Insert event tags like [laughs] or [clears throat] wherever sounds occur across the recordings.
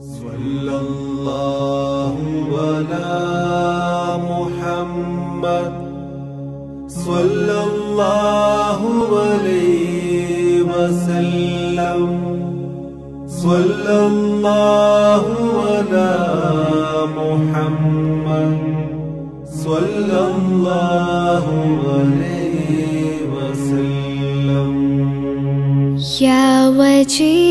صلى الله على محمد. صلى الله عليه وسلم. صلى الله على محمد. صلى الله عليه وسلم. يا وجيه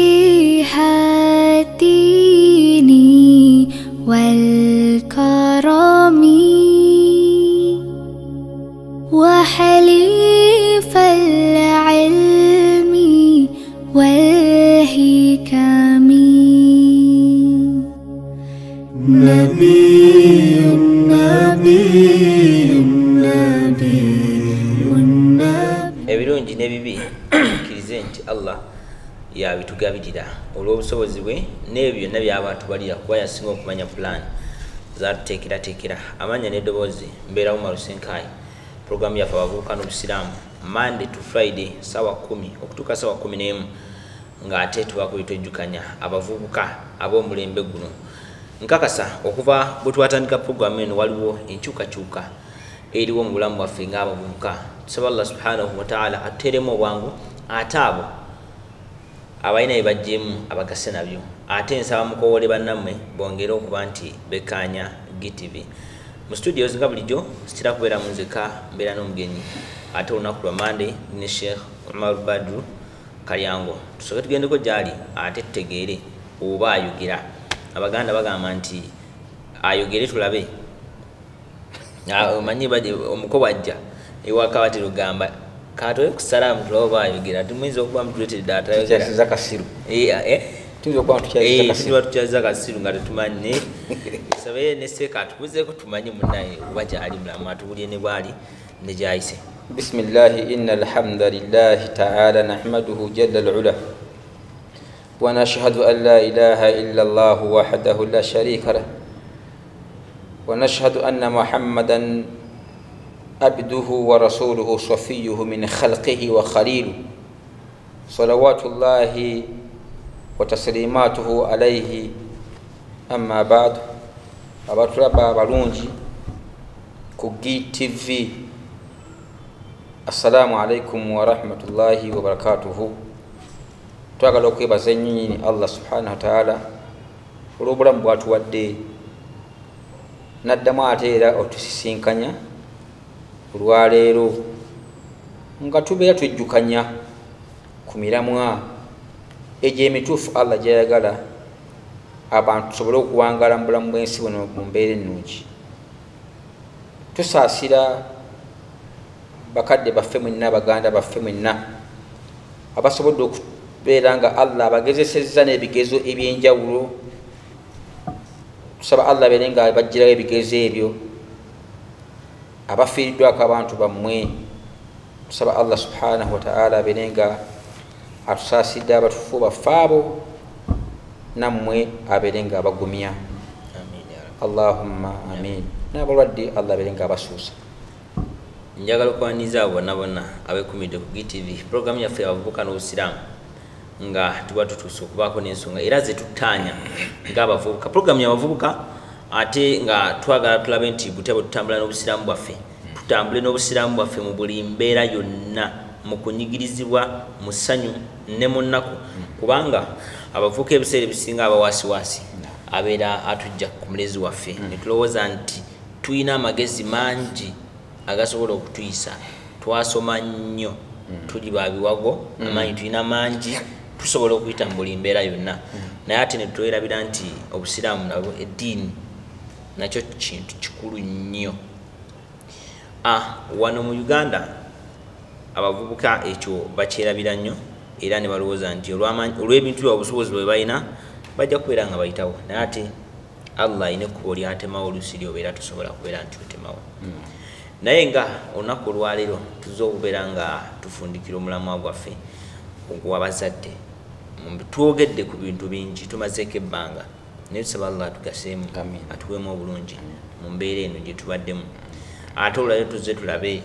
allah yabitugabirira olw'obusobozi bwe n'ebyo byonna byaba tubalira kuba yasinga okumanya pulaani zatuteekerateekera amanya n'eddoboozi mbeerawo malusenkaayi puroguramu yaffe abavubuka n'obusiraamu. Monday to friday sawa 1 okutuuka sawa 11 ng'ate tubako bitwejjukanya abavubuka ab'omulembe guno. Nkakasa okuva bwe twatandika puroguramu eno waliwo enkyukakyuka eriwo mu bulamu bwaffe ng'abavubuka. Tusaba allah subhanahu wataala atuteeremu obwangu ate abo abalina bye bajjeemu abagase nabyo. Ate nsaba mukowole bannammwe bongere okuba nti bekkaanya gtv mu studios nga bulijjo sitera kubeera mu nzeka mbeera n'omugenyi. Ate olunaku lwa mande ne sheikh umar badru kalyango. Tusooke tugendeko gyali ate tutegeere oba ayogera. Abaganda bagamba nti ayogere tulabe. Omanyi baje omuko bwajja ewaka bati lugamba katole kusala mutula oba ayogera tumuyinza okuba mutuleetera data ayogeraiza kasiru. Eh? Tuba tukyaziza eh, kasiru. nga tetumanye sabaye ne seeka atubuzeeko tumanye munaye oba gyali mulamu atubulye ne bwali ni wali bisimillahi bismillahi inna alhamdulillahi taala nahmaduhu jalla lula. ونشهد أن لا إله إلا الله وحده لا شريك له ونشهد أن muhammadan abduhu wa rasuluhu safiyuhu min khalqihi wa khalilu. Salawatullahi wa taslimatuhu alaihi ama badu abatulaba abalungi ku gtv assalamu alaikum warahmatullahi wabarakatuhu twagala okwebaza ennyonyini allah subhanahu wataala olwobulamu bwatuwadde naddamu ate era otusisinkanya. Olwaleero nga tubeera twejjukanya ku miramwa egy'emituufu allah gyayagala abantu tusobole okuwangala mu bulamu bw'ensi buno mu mbeera ennungi. Tusaasira bakadde baffe mwenna baganda baffe mwenna abasobodde okubeera nga allah abagezesezza n'ebigezo ebyenjawulo tusaba allah abeere nga bajjirawo ebigezo ebyo abafiiriddwako abantu bammwe. Tusaba allah subhanahu wataala abeere nga atusaasidde abatufu baffe abo nammwe abeere nga abagumya. Allahumma amin. N'abalwadde allah abeere nga abasuusa. Njagala okwaniza abo bonna bonna abekumidde ku gtv puroguramu yaffe abavubuka n'obusiraamu nga tuba tutuuse okubaako n'ensonga era zetutaanya ngaabavubuka puroguramu yabavubuka ate nga twagala tulabe nti butya bwe tutambula n'obusiraamu bwaffe tutambule n'obusiraamu bwaffe mu buli mbeera yonna mu kunyigirizibwa mu ssanyu ne mu nnaku. Kubanga abavubuka ebiseera ebisinga abawaasiwaasi abeera atujja ku mulezi waffe. Ne tulowooza nti tulina amagezi mangi agasobola okutuyisa. Twasoma nnyo tuli babiwago amanyi tulina mangi tusobola okuyita mu buli mbeera yonna. Naye ate netwerabira nti obusiraamu nabwo eddiini nakyo kintu kikulu nnyo. Ah, wano mu uganda abavubuka ekyo bakyerabira nnyo era ne balowooza nti olw'ebintu bya obusobozi bwe balina bajja kubeera nga bayitawo. Naye ate allah ayina ekkubo lyatemawo oluusi lyobeera tusobola kubeera nti otemawo. Naye nga olunaku olwaleero tuzze okubeera nga tufundikira omulamwa gwaffe ogwabazadde twogedde ku bintu bingi tumazeeko ebbanga naye tusaba allah atugaseemu atuweemu obulungi mu mbeera eno gye tubaddemu. Ate olwaleero tuzze tulabe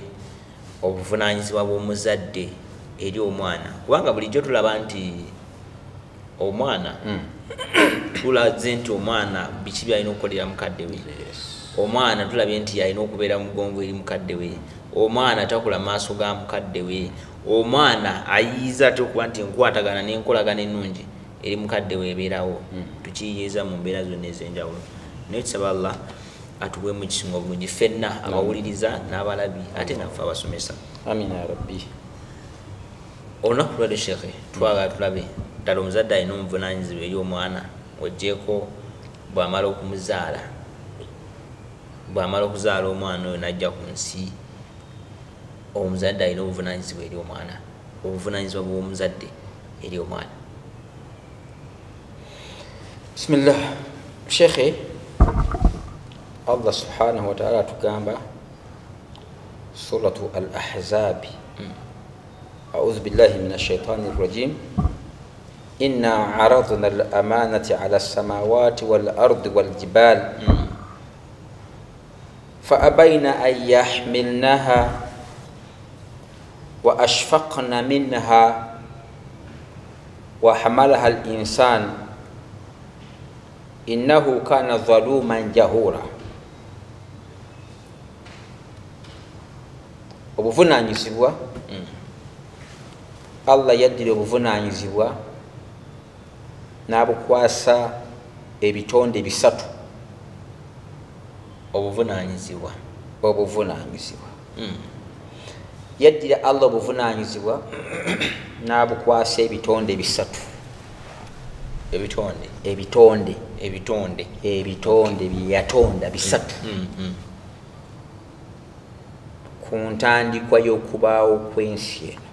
obuvunaanyizibwa bw'omuzadde eri omwana kubanga bulijjo tulaba nti omwana tulaze nti omwana biki byalina okukolera mukadde we? Omwana tulabye nti yalina okubeera mugongo eri mukadde we. Omwana takula maaso ga mukadde we. Omwana ayiyiza ate okuba nti enkwatagana nenkolagana ennungi eri mukadde we ebeerawo tukiyiyiza mu mbeera zonna ez'enjawulo. Naye tusaba allah atuweemu ekisinga obulungi ffenna abawuliriza n'abalabi ate naffe abasomesa. Amina ya rabbi. Olunaku lwali shekhe twagala tulabe. Ddala omuzadde alina omuvunanyizibwa eri omwana ogyeko bwamala okumuzaala bwamala okuzaala omwana oyo najja ku nsi omuzadde alina obuvunanyizibwa eri omwana obuvunanyizibwa bw'omuzadde eri omwana بسم الله. شيخي الله سبحانه وتعالى تكامبا سورة الأحزاب. أعوذ بالله من الشيطان الرجيم. إنا عرضنا الأمانة على السماوات والأرض والجبال. فأبين أن يحملنها وأشفقن منها وحملها الإنسان. innahu kana zaluman jahura obuvunanyizibwa mm. allah yaddira obuvunanyizibwa n'abukwasa ebitonde bisatu. Obuvunanyizibwa obuvunanyizibwa mm. yaddira allah obuvunanyizibwa [clears throat] n'abukwasa ebitonde bisatu. Ebitonde? Ebitonde. Ebitonde. Ebitonde byeyatonda bisatu. Mm, mm. ku ntandikwa y'okubaawo kw'ensi eno.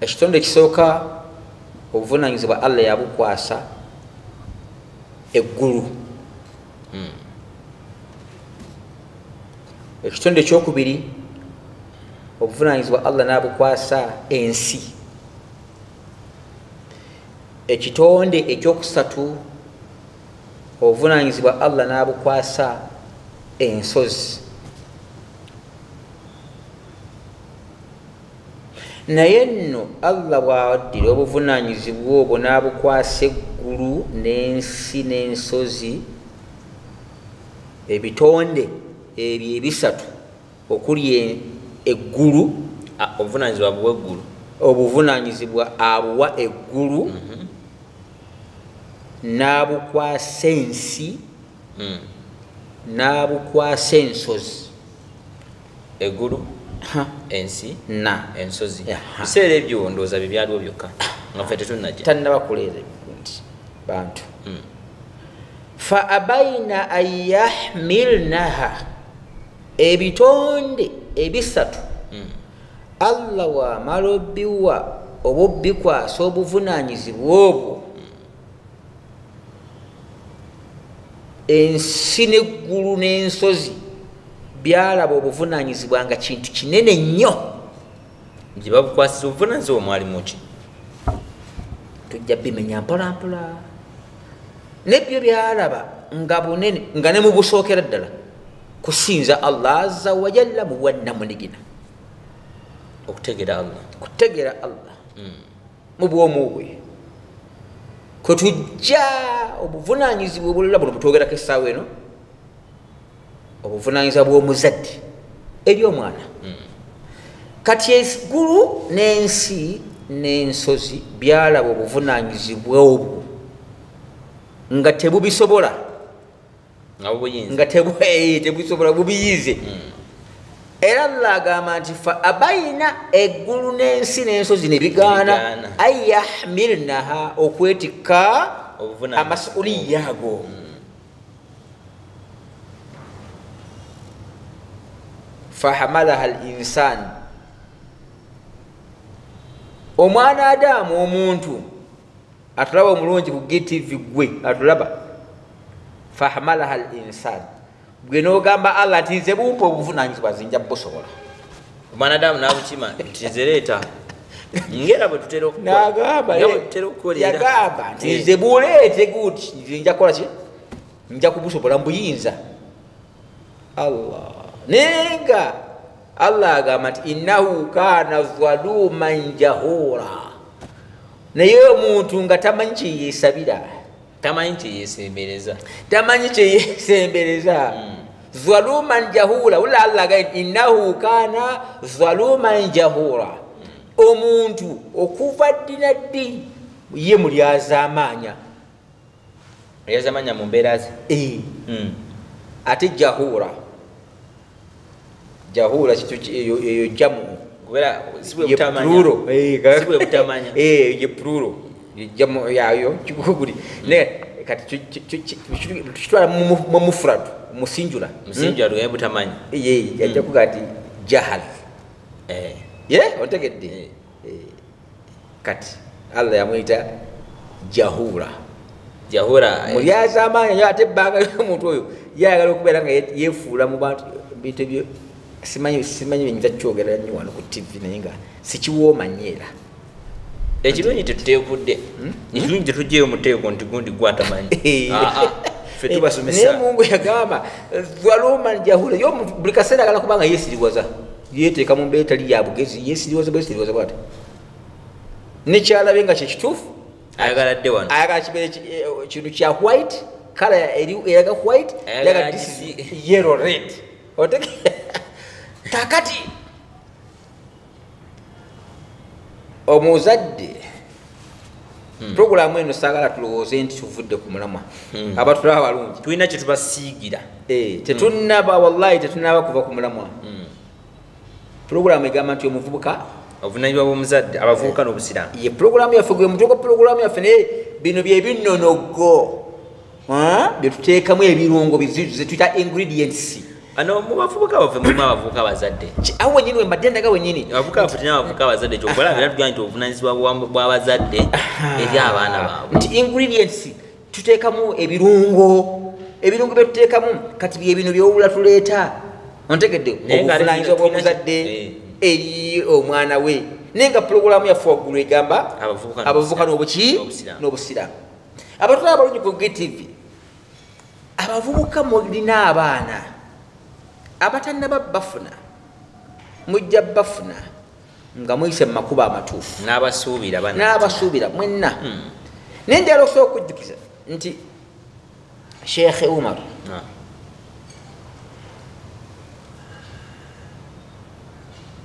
Ekitonde ekisooka obuvunanyizibwa allah yabukwasa eggulu. Mm. ekitonde ekyokubiri obuvunanyizibwa allah n'abukwasa ensi ekitonde ekyokusatu obuvunanyizibwa allah n'abukwasa ensozi. Naye nno allah bwaddira obuvunanyizibwa obwo n'abukwasa eggulu n'ensi n'ensozi ebitonde ebyo ebisatu okuli e- eggulu obuvunanyizibwa bweggulu obuvunanyizibwa abuwa eggulu n'abukwasa ensi Mm. n'abukwasa ensozi eggulu ensi? Na. Ensozi? Biseera ebyo ndowooza bye byaliwo byokka nga ffe tetunajja tannaba kuleera nti bantu. Mm. fa abaina an yahmilnaha ebitonde ebisatu. Mm. allah wamala obbiwa oba obbikwasa obuvunanyizibwa obwo ensi neggulu n'ensozi byalaba obuvunanyizibwa nga kintu kinene nnyo. Gye babukwasiza obuvunanyizibwa mwalimu ki? Tujja bimenya mpolampola nebyo byalaba nga bunene nga ne mubusookera ddala kusinza allah aza wajalla muwannamunigina okutegera allah. Kutegera allah. Mm. Mu bwomu bwe kwe tujja obuvunanyizibwa obulala buno butwogerako essaawa eno obuvunanyizibwa bw'omuzadde eri omwana. Kati eggulu n'ensi n'ensozi byalaba obuvunanyizibwa obwo nga tebubisobola nga [laughs] tebubisobola bubiyize era allah agamba nti fa abaina eggulu n'ensi n'ensozi ne bigaana an yahmilnaha okwetikka amasuliya ago fahamalaha l insani omwana adamu omuntu atulaba omulungi ku gtv gwe atulaba. Fahamalaha l insani gwe nogamba allah nti nze bumpa obuvunanyizibwa zinja busobola omwanadamu nabukima nti nze leeta ngera bwe tutera okukola- nagamba nga bwe tutera okukolera yagamba nti nze buleete guti nja kukola ki? Nja kubusobola mbuyinza. Allah. Naye nga allah agamba nti innahu kana zaluman jahura. Naye omuntu nga tamanyi kyeyeesabira tamanyi kyeyesembereza tamanyi kyeyesembereza zaluman jahula wula allaga nti innahu kana zaluman jahula. Omuntu okuva ddi na ddi ye mulyaza amaanya eyazamanya mu mbeera ze? Eh, Mm. ate kitu ki- eyo jamu. Ye butamanya plural. Eh, ga- si bwe butamanya Eh, ye plural Ye jamu yayo kiguguli naye kati ki- ki- ki- ki- ki- tukitwala mu- mu- mu mufradu musinjula. Musinju alugaye butamanya. Ye yajja kuga ti jahal. Eh. ye otegedde Eh. Eh, kati allah jahula jahura. Mulyaza amaanyi ayo ate ebbanga lyomuntu oyo yayagala okubeera nga ye- yefuula mu bantu bintu ebyo simanyi byenyinza kukyogera nnyo wano ku tv naye nga sikiwooma nnyo era ekirungi tetuteekudde ekirungi tetugyeyo muteeko nti gundi gwatamanyi. [laughs] Eh. Ah, ah. ffe naye tubasomesa. mungu yagamba zaluman jahula yo buli kaseera agala kubanga yesiriwaza yeteeka mu mbeera etali ya bugezi yesiriwaza bwesiriwaza bwate nekyalabe nga kyekituufu ayagala dde wano. Ayagala kibeere ki- eh, kintu kya white kala eraga white eraga yellow red. Otege [laughs] kakati omuzadde puroguramu eno saagala tulowooze nti tuvudde ku mulamwa. Hmm. abatulaba balungi. Tulina kyetubasiigira Eh, tetunnaba wallahi tetunnaba kuva ku mulamwa. Puroguramu egamba nti omuvubuka obuvunanyizibwa bw'omuzadde abavubuka n'obusiraamu. ye puroguramu yaffe gwe mutwe gwa puroguramu yaffe naye bino bye binnonogo Ah, byetuteekamu ebirungo bizizu zetuyita ingredients ano mu bavubuka baffe mulimu abavubuka abazadde awo wenyini wembadde ndaga wenyini abavubuka baffe tulina abavubuka abazadde kyokola era tugamba nti obuvunanyizibwa bwa- bw'abazadde eri abaana baabwe. Nti ingredients tuteekamu ebirungo ebirungo byetuteekamu kati bye bino byowula tuleeta. Ontegedde obuvunanyizibwa bw'omuzadde Eh. eri omwana we. Naye nga puroguramu yaffe waggulu egamba Abavubuka n'obuki? N'obusiraamu. abatwala abalungi ku gtv abavubuka mulina abaana abatannaba bafuna mujja bafuna nga muyise mu makubo amatuufu. N'abasuubira mwenna. Hmm. naye njala osobola okujjukiza nti sheekhe umar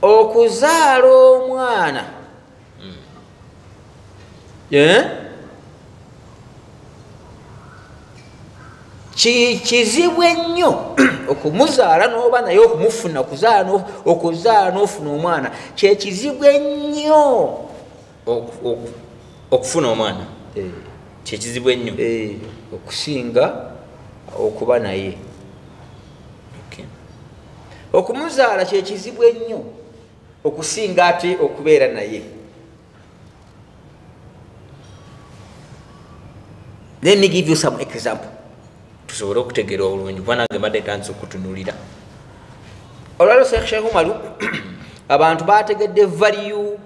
okuzaala omwana Eh? Ki- kizibu ennyo [clears throat] okumuzaala n'oba naye okumufuna okuzaala no- okuzaala n'ofuna omwana. Kyekizibu ennyo Oku- oku- okufuna omwana? Kyekizibu ennyo? Eh, okusinga okuba naye. Okumuzaala kyekizibu ennyo okusinga ate okubeera naye. Let me give you some example tusobole okutegeera obulungi kuba nange mbadde tandise okutunulira olwaliro sheekh umaru [clears throat] abantu bategedde valiyu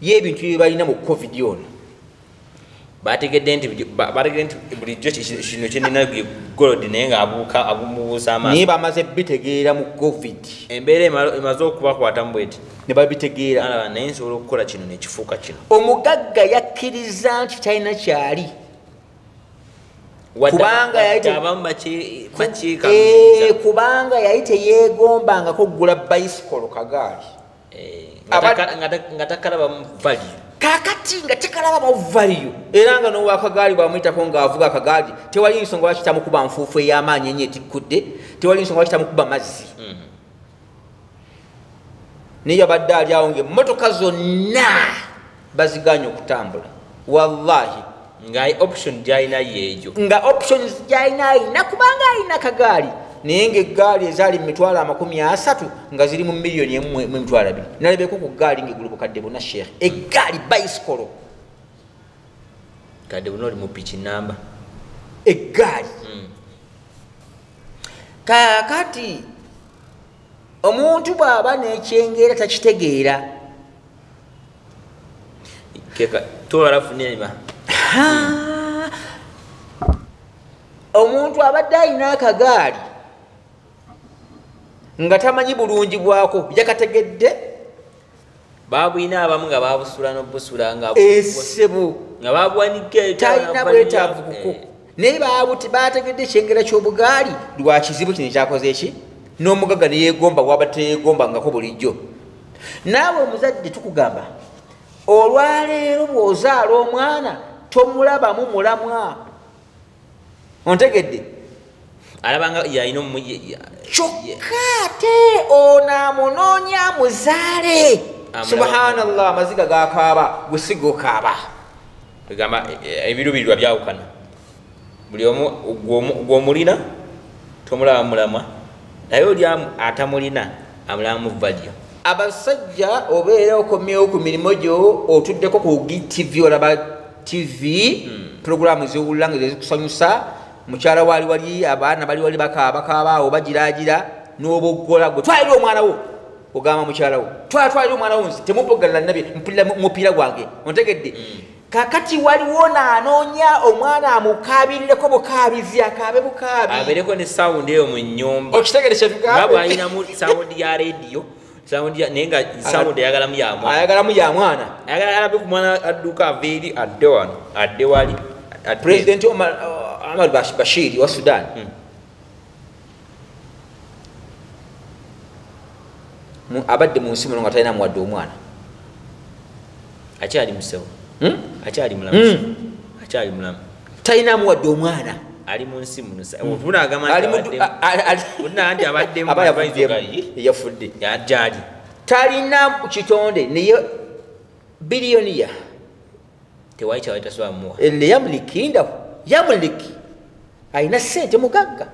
y'ebintu bye balina mu covid ono bategedde nti bulijjo ki- kino kyenina golodi naye naye amaaso. Bamaze bitegeera mu covid. Embeera ema- emaze okubakwatamu bweti. Ne babitegeera. Naye nsobola okukola kino nekifuuka kino. Omugagga yakkiriza nti talina kyali Kubanga yali- teyeegombangako kugula bayisikolo kagaali. Eh, nga taka- nga ta- nga takalabamu value. Kakati nga tekalabamu valiyo era nga nowakagaali bwamwyitako ngaavuga akagaali tewali nsonga lwaki tamukuba nfuufu ey'amaanyi enyo etikkudde tewali nsonga lwaki tamukuba mazzi. Mhm. naye yabadde ali awo ngaemmotoka zonna baziganye okutambula. Wallahi nga option gyalina yeegyo nga options gyalina alina kubanga alina kagaali. Naye ngaegaali ezaali mu mitwalo amakumi asatu nga ziri mu miliyoni emu mu emitwalo abiri. Nalabeko ku gaali ngaeguli bukadde buna sheekh. Egaali bayisikolo kadde buno oli mu piki namba. Egaali kaakati omuntu bw'aba n'ekyengeera takitegeera. Keka towalafunirima Ha! Omuntu abadde alina akagaali nga tamanyi bulungi bwako yakategedde babwina abamu nga babusula nobusula nga esebo nga babwanika talina bwetaavu kuko naye babuti bategedde ekyengera ky'obugaali lwa kizibu kino ekyakoze eki? N'omugaga neyegomba waba teyegombangako bulijjo. Naawe omuzadde tukugamba olwaleero bw'ozaala omwana tomulabamu mulamwa ontegedde? Alabanga yalina kyokka ate ono amunoonya amuzaale subhanallah amaziga gakaaba gwesigokaaba egamba ebirubirirwa byawukana. Buli omu gwomu- gw'omulina tomulaba mulamwa. Naye oli amu- atamulina amulaba mu valyo abasajja obeera okomyewo ku mirimu gyo otuddeko ku gtv olaba tv puroguramu zowulira nga zezikusanyusa mukyala waali wali abaana bali wali bakaabakaaba awo bagiragira n'oboggola gwe twalira omwana wo ogamba mukyala wo. Twala twalira omwana wo nzi temupogalira nabye mupiira gwange ontegedde? Kakati waliwo naanoonya omwana amukabirireko bukaabizi akaabe bukaabi. Abeereko ne sawundi eyo mu nyumba okitegere nga kyetugambe bwalinamu sawundi ya rediyo [laughs] naye nga sawundi eyagalamu yamwa ayagalamu ya mwana. Ayagala alabe ku mwana adduka ava eri adde wano adde wali pulezidenti Omar- uh, bashiri wa sudan. Mu- abadde mu nsi muno nga talina muwadde omwana. Akyali musewo Hmm? akyali mulamu Mm. akyali mulamu. Talina muwadde omwana ali mu nsi muno tunagamba Ali mu ddu- a- a- ali- Olina nti abaddemu aba advice yafuddemu. gali. yafudde. yajjaali talina kitonde naye biliyoniya tewali kyawali tasobola muwa ele yamuliki ndahu yamuliki. Alina sente mugagga.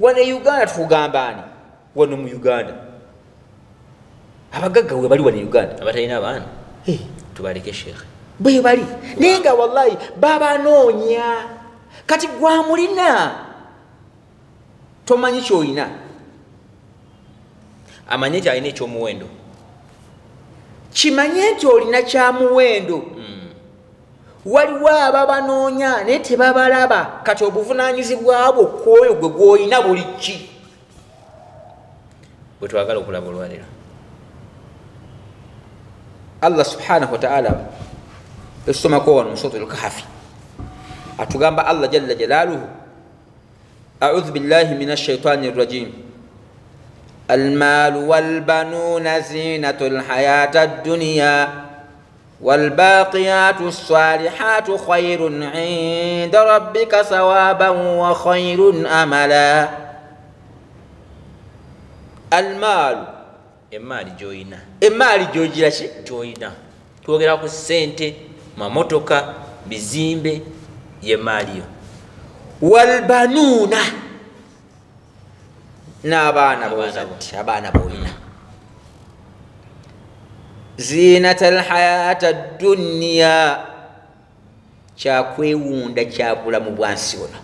Wano e uganda tukugambaani wano mu uganda. Abagagga we bali wano e uganda. Abatalina abaana Eh, tubaleke sheekhe. Bwe bali. Naye nga wallahi babanoonya kati gwamulina tomanyi kyolina amanye nti alina ekyomuwendo. Kimanye nti olina kyamuwendo. Waliwo ababanoonya naye tebabalaba. Kati obuvunanyizibwabwo kwoyo gwe gwolina buli ki bwe twagala okulaba olwaliro. Allah subhanahu wataala esomako wano musoto lkahafi أتغنب الله جل جلاله. أعوذ بالله من الشيطان الرجيم. المال والبنون زينة الحياة الدنيا والباقيات الصالحات خير عند ربك ثوابا وخير أملا. المال المال جوينا المال جوجي جوينا توغيرا كو سنتي ما موتوكا بزيمبي yemaaliyo walbanuuna n'abaana Abaana bozadde abaana boolina zinata lhayata dduniya kyakwewunda kyabulamu bwansi buno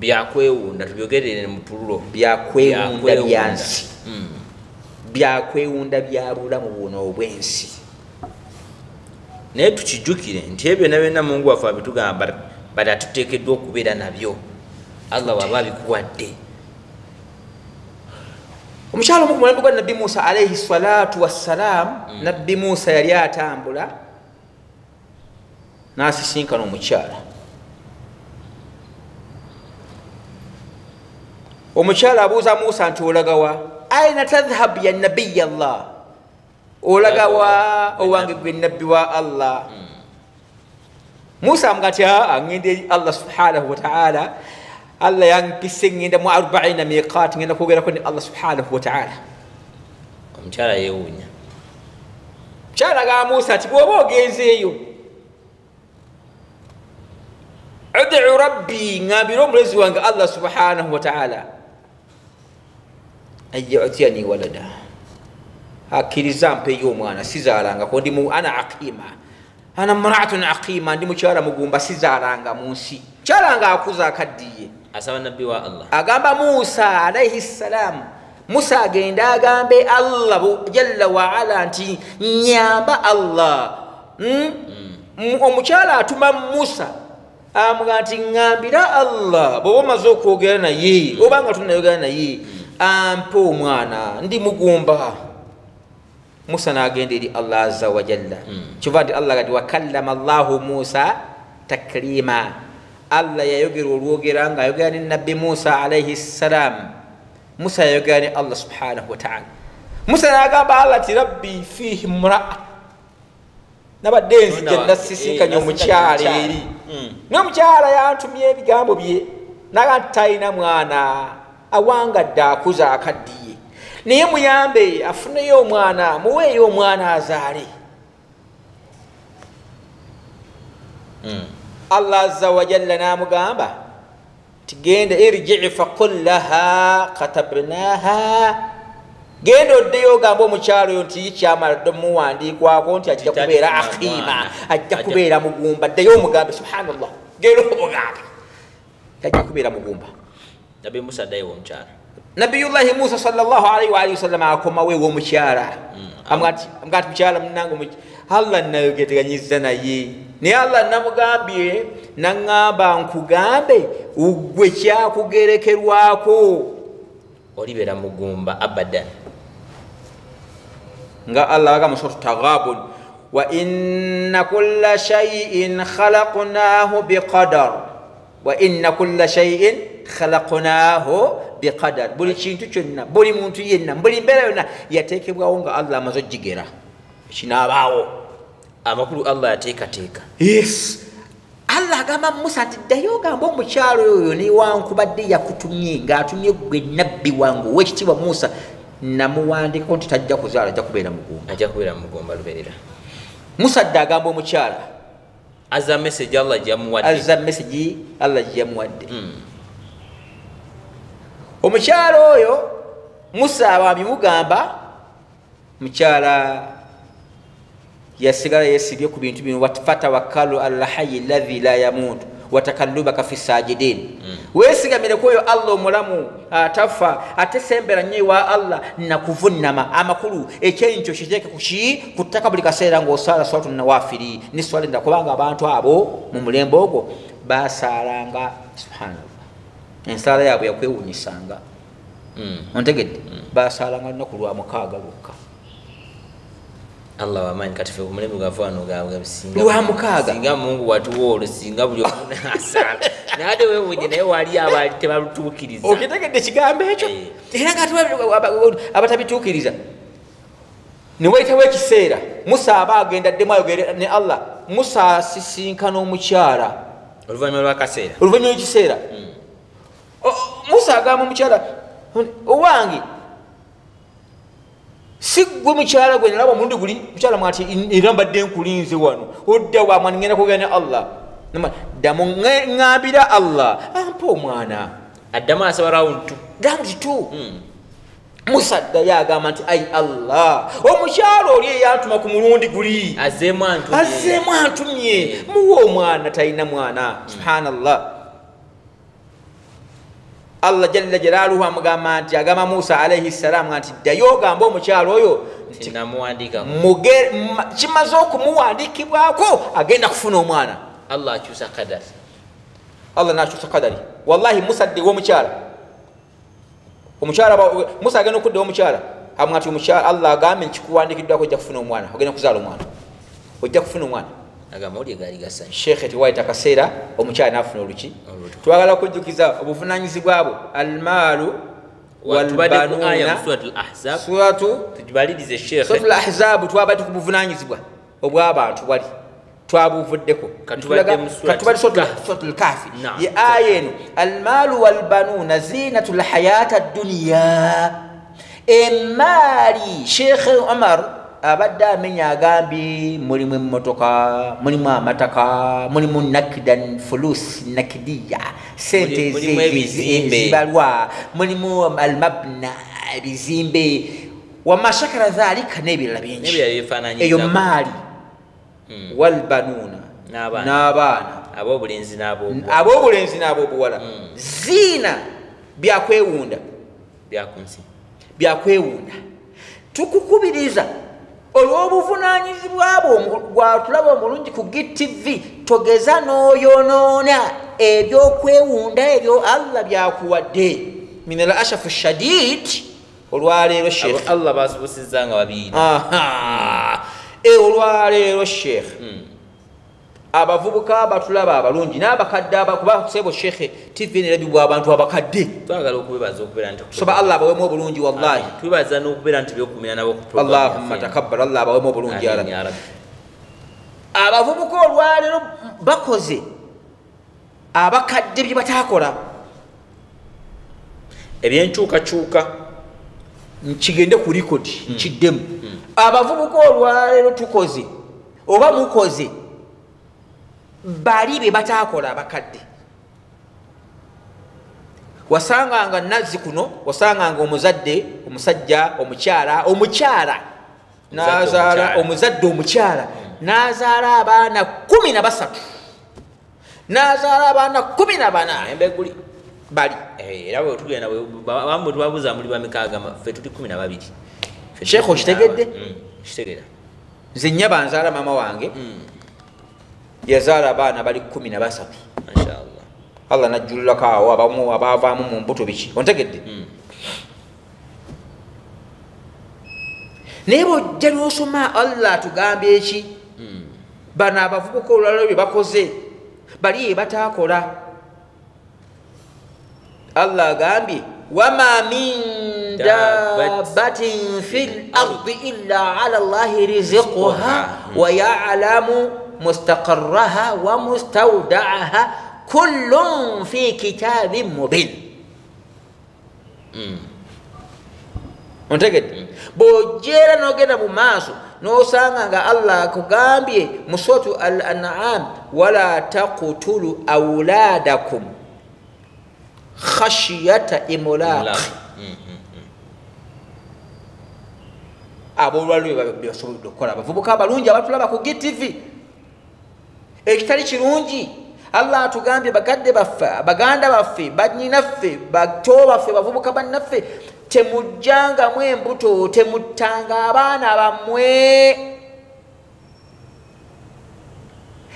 byakwewunda tubyogerere mu tululo byakwewunda byansi Mm. byakwewunda bya bulamu buno obwensi. Naye tukijjukire nti ebyo byonna byonna mungu waffe abitugamba bati atuteekeddwa okubeera nabyo allah waba abikuwadde omukyalo omu ku mulembe gwa nabbi musa alaihi salatu wassalaamu nabbi musa yali atambula n'asisinkana omukyala. Omukyala abuuza musa nti olagawa aina tadhhab ya nabiya llah olagawa owange gwe nabbi wa allah musa amuga nti aa ŋŋenda eri allah subhanahu wataala allah yampise ŋŋenda mu arbaina miqat ŋenda kwogerako ne allah subhanahu wataala omukyala yeewuunya kyalaga musa nti bwoba ogenzeeyo udiu rabbi ŋambire omulezi wange allah subhanahu wataala an yutiyani walada. Akkiriza mpeyo omwana sizaalangako ndi mu ana aqima ana mraatun aqima ndi mukyala mugumba sizaalanga mu nsi kyalanga akuza akaddiye. Asaba nabbi wa allah. Agamba musa alaihi ssalaamu musa agende agambe allah jalla waala nti nyamba allah. Mm? Mm, omukyala atuma musa amuga nti ŋambira allah. Bweoba omaze okwogera naye oba nga tunayogera naye ampe omwana ndi mugumba musa nagenda eri allah aza wajalla kiva nti allah gati wakallama llahu musa takrima. Allah yayogera olwogera nga ayogera ne nabbi musa alaihi ssalam musa yayogera ne allah subhanahu wataala musa nagamba allah ti rabbi fihi mraa nabadde nzija Nona- nasisinkanya eh, omukyala eri. Mm. nomukyala yantumya ebigambo bye. Naga nti talina mwana. Awangadde akuza akaddiye naye muyambe afuneyo omwana muweeyo omwana azaale. Mm. allah aza wajalla namugamba tigenda irjii faqul laha katabnaha. Genda oddeyo ogamba omukyalo oyo nti kyamala dde muwandiikwako nti ajja kubeera akima ajja kubeera mugumba. Ddeyo omugambe subhanallah genda omugambe ajja kubeera mugumba. Nabi musa addayo omukyala nabiyullahi musa salllahalaihi waalihi wasallama akomawo ewomukyala amugati mukyala munange allah nayogeteganyiza naye. Naye allah namugambye naŋŋamba nkugambe ggwe kyakugerekerwako. Olibeera mugumba abadan. Nga allah agamba suratu taghabun wa inna kulla shaiin khalaqnahu biqadar. Wa inna kulla shaiin khalaqnahu biqadar. Buli kintu kyonna buli muntu yenna buli mbeera yonna yateekebwawo nga allah amaze ogigera kinaabaawo amakulu allah yateekateeka. Yes. Allah agamba musa nti ddayo ogamba omukyalo oyo newankubadde yakutumye ng'atumye gwe nabbi wange owekitiibwa musa? Namuwandikako nti tajja kuzaala ajja kubeera mugumba. Ajja kubeera mugumba luberera musa dde agamba omukyala azza message allah gyamuwadde azza mesagi allah gyeyamuwadde Mm. Omukyala oyo musa bamimugamba mukyala yasigala yesibye ku bintu bino fatawakkalu alhayi lahi la yamutu watakallubaka fi sajidin wesigamire kwoyo allah omulamu atafa ate sembera nnyo ewa allah nakuvunama amakulu ekyenkyo kiteeke kuki ku ttaka buli kaseera ngaosaala swatu nawafiri ne swala endala kubanga abantu abo mu mulembe ogwo basaalanga subhanallah ensaala yaabwe yakwewunyisanga Mm. ontegedde? Basaalanga lunaku lwa mukaaga lwokka allah wamaanyi kati fe omulembe gwava wano gabwe singa Lwa mukaaga. singa mungu watuwa olwo singa buli omu [laughs] nasaala naye ate wewunye naye wali abaali tebalutuukiriza. Okitegedde ekigambo ekyo? Eh. era nga abatabituukiriza. Newaitawo ekiseera. Musa aba agenda ddemu ayogere ne allah. Musa asisinkana omukyala. Oluvannyuma lwakaseera oluvannyuma ekiseera musa agamba omukyala owange si gwe mukyala gwe nalaba omulundi guli mukyala mwati era mbadde nkulinze wano odda wamwani ngenda kugenda ne allah. Ddamu ŋŋambira allah. Ampa omwana. Addamu asaba rawundi tu raundi tu Mm. musa ddayo agamba nti ai allah omukyala oli eyantuma ku mulundi guli. Azzeemu antumye. Muwe omwana talina mwana. Subhanallah allah jalla jalaaluhu amugamba nti agamba musa alaihi ssalaamu nti ddayo ogamba omukyala oyo kimaze okumuwandiikibwako agenda kufuna omwana. Allah akyusa kadar allah nakyusa kadari. Wallahi musa ddewo omukyala omukyala musa agenda okuddewo omukyala amwa ti omukyala allah agambe nkikuwandikiddwako ojja kufuna omwana ogenda kuzaala omwana. Ojja kufuna omwana agamba oli egaali gasanyu sheekhe tewaita akaseera omukyala nafuna oluki. Oluki. twagala okujjukiza obuvunanyizibwa bwo almaalu tubadde ku aya mu walbanuuna surat al ahzab suratu tugibalirize sheekhe suratul ahzaabu twabadde ku buvunanyizibwa obw'abantu bwali twabuvuddeko. Katubadde mu surati katubadde Kahfi. suratul kaafi Naam. ye aya eno almaalu walbanuuna zinatu lhayata dduniya emaali sheekhe omar abadde amenya agambye mulimu emmotoka mulimu amataka mulimu nakidan fulus nakidiya sente ezibalwa mulimu almabna ebizimbe. Wamashakara dhalika n'ebirala bingi. Eyo maali Mm. walbanuuna N'abaana. ab'obulenzi n'ab'obuwala Mm. ziina byakwewunda. Byakwewunda. Tukukubiriza olw'obuvunanyizibwa bwo gwatulaba omulungi ku gtv togeza n'oyonoona ebyokwewunda ebyo allah byakuwadde. Min al ashafu shadid olwaleero abo sheekh allah basoboseza nga babiina Aha. e olwaleero sheekh abavubuka batulaba abalungi n'abakadde aba- kuba sebo sheekhe tv nerabibwa abantu abakadde. Twagala okubebaza okubeera nti soba allah abawemu obulungi wallahi. Twebaza n'okubeera nti byokumira nabo allahumma takabbar allah abawemu obulungi Rabbi. abavubuka olwaleero bakoze. Abakadde bye batakola. Ebyenkyukakyuka nkigende ku likodi nkiddemu abavubuka olwaleero tukoze oba mukoze bali be batakola abakadde. Wasanganga nazzi kuno wasanganga omuzadde omusajja omukyala omukyala nazaala omuzadde omukyala nazaala abaana kumi na basatu nazaala abaana kumi na bana. Embeguli bali. Era bwe tugenda bamu bwe twabuuza muli bamikaaga ffe tuli kumi na babiri. Na okitegedde? Mm, kitegeera. Nze nyaba nzaala maama wange. Mm, yazaala abaana bali kumi na basatu. Allah najjululako awo abamu abavaamu mu mbuto biki? Ontegedde? Mm. naye bwojja n'osoma allah atugambye eki? Mm. bano abavubuka olwaliro bye bakoze bali ye bataakola allah agambye wama min dabatin fi lardi illa ala llahi riziquha wa yalamu mustaqaraha wa mustaudaaha kullun fi kitabin mubin ontegedde bw'ojjeera n'ogenda mu maaso n'osanga nga allah akugambye mu sotu al an'am wala taqutulu auladakum khashiyata imulaq Mm, mm. aboolwaliro bebasobodde okukola. Abavubuka abalungi abatulaba ku gtv ekitali kirungi. Allah atugambye bagadde baffe baganda baffe banyinaffe bato baffe bavubuka bannaffe temujjangamu embuto temuttanga abaana bammwe.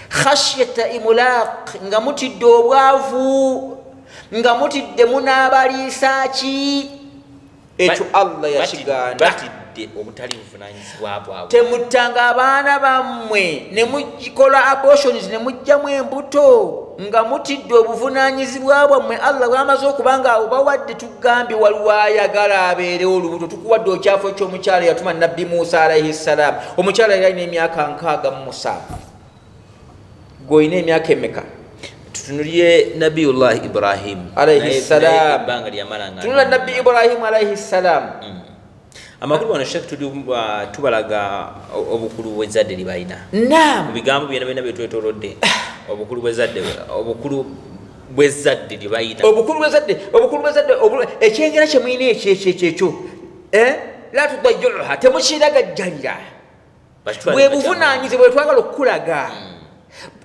Khashyata imulaq nga mutidde obwavu nga mutidde munaabaliisa ki? Ekyo allah yakiganda batidde obutali buvunanyizibwa bwabwe. Temuttanga abaana bammwe ne mugikola abortions ne mugjamu embuto nga mutidde obuvunanyizibwa bwammwe. Allah bwamaze okuba nga obawadde tugambye waliwo ayagala abeerewo olubuto. Tukuwadde okyafu ekyomukyala yatuma nabbi musa alaihi ssalaamu omukyala yali alina emyaka nkaaga mu musanvu. Gweolina emyaka emeka tutunulye nabiyullahi ibrahimu lyamala nga tunula nabbi ibrahimu alaihi ssalaamu Mm. Amakulu gano shek uh, tubalaga obukulu bwezadde libalina mu bigambo byona byona byetwetolodde obukulu bwezadde obukulu bwezadde lyebalina obukulu bwezadde obukulu bwezadde ekyengera kyemulina ekyekyekyo la tudayiuha temukiragajjalira bwe buvunanyizibwa bwetwagala okukulaga.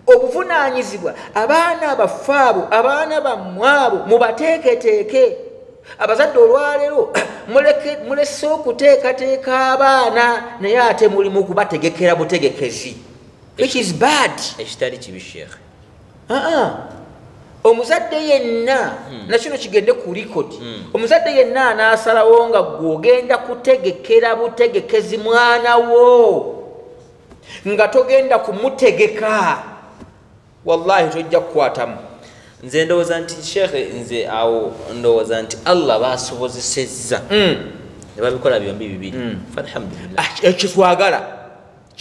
Obuvunanyizibwa abaana baffe abo abaana bammwe abo mubateeketeeke abazadde olwaleero [clears throat] mulese okuteekateeka abaana naye ate mulimu kubategekera butegekezi. Which is bad. Ekitali kibi shekhe Aa, omuzadde yenna nakino kigende ku likodi omuzadde yenna anaasalawo nga gwogenda kutegekera butegekezi mwana wo nga togenda kumutegeka. Wallahi tojja kukwatamu nze ndowooza nti shekhe nze awo ndowooza nti allah basobozesezza. Ne babikola byombi bibiri. Falhamdulillah Ah, ekyo twagala.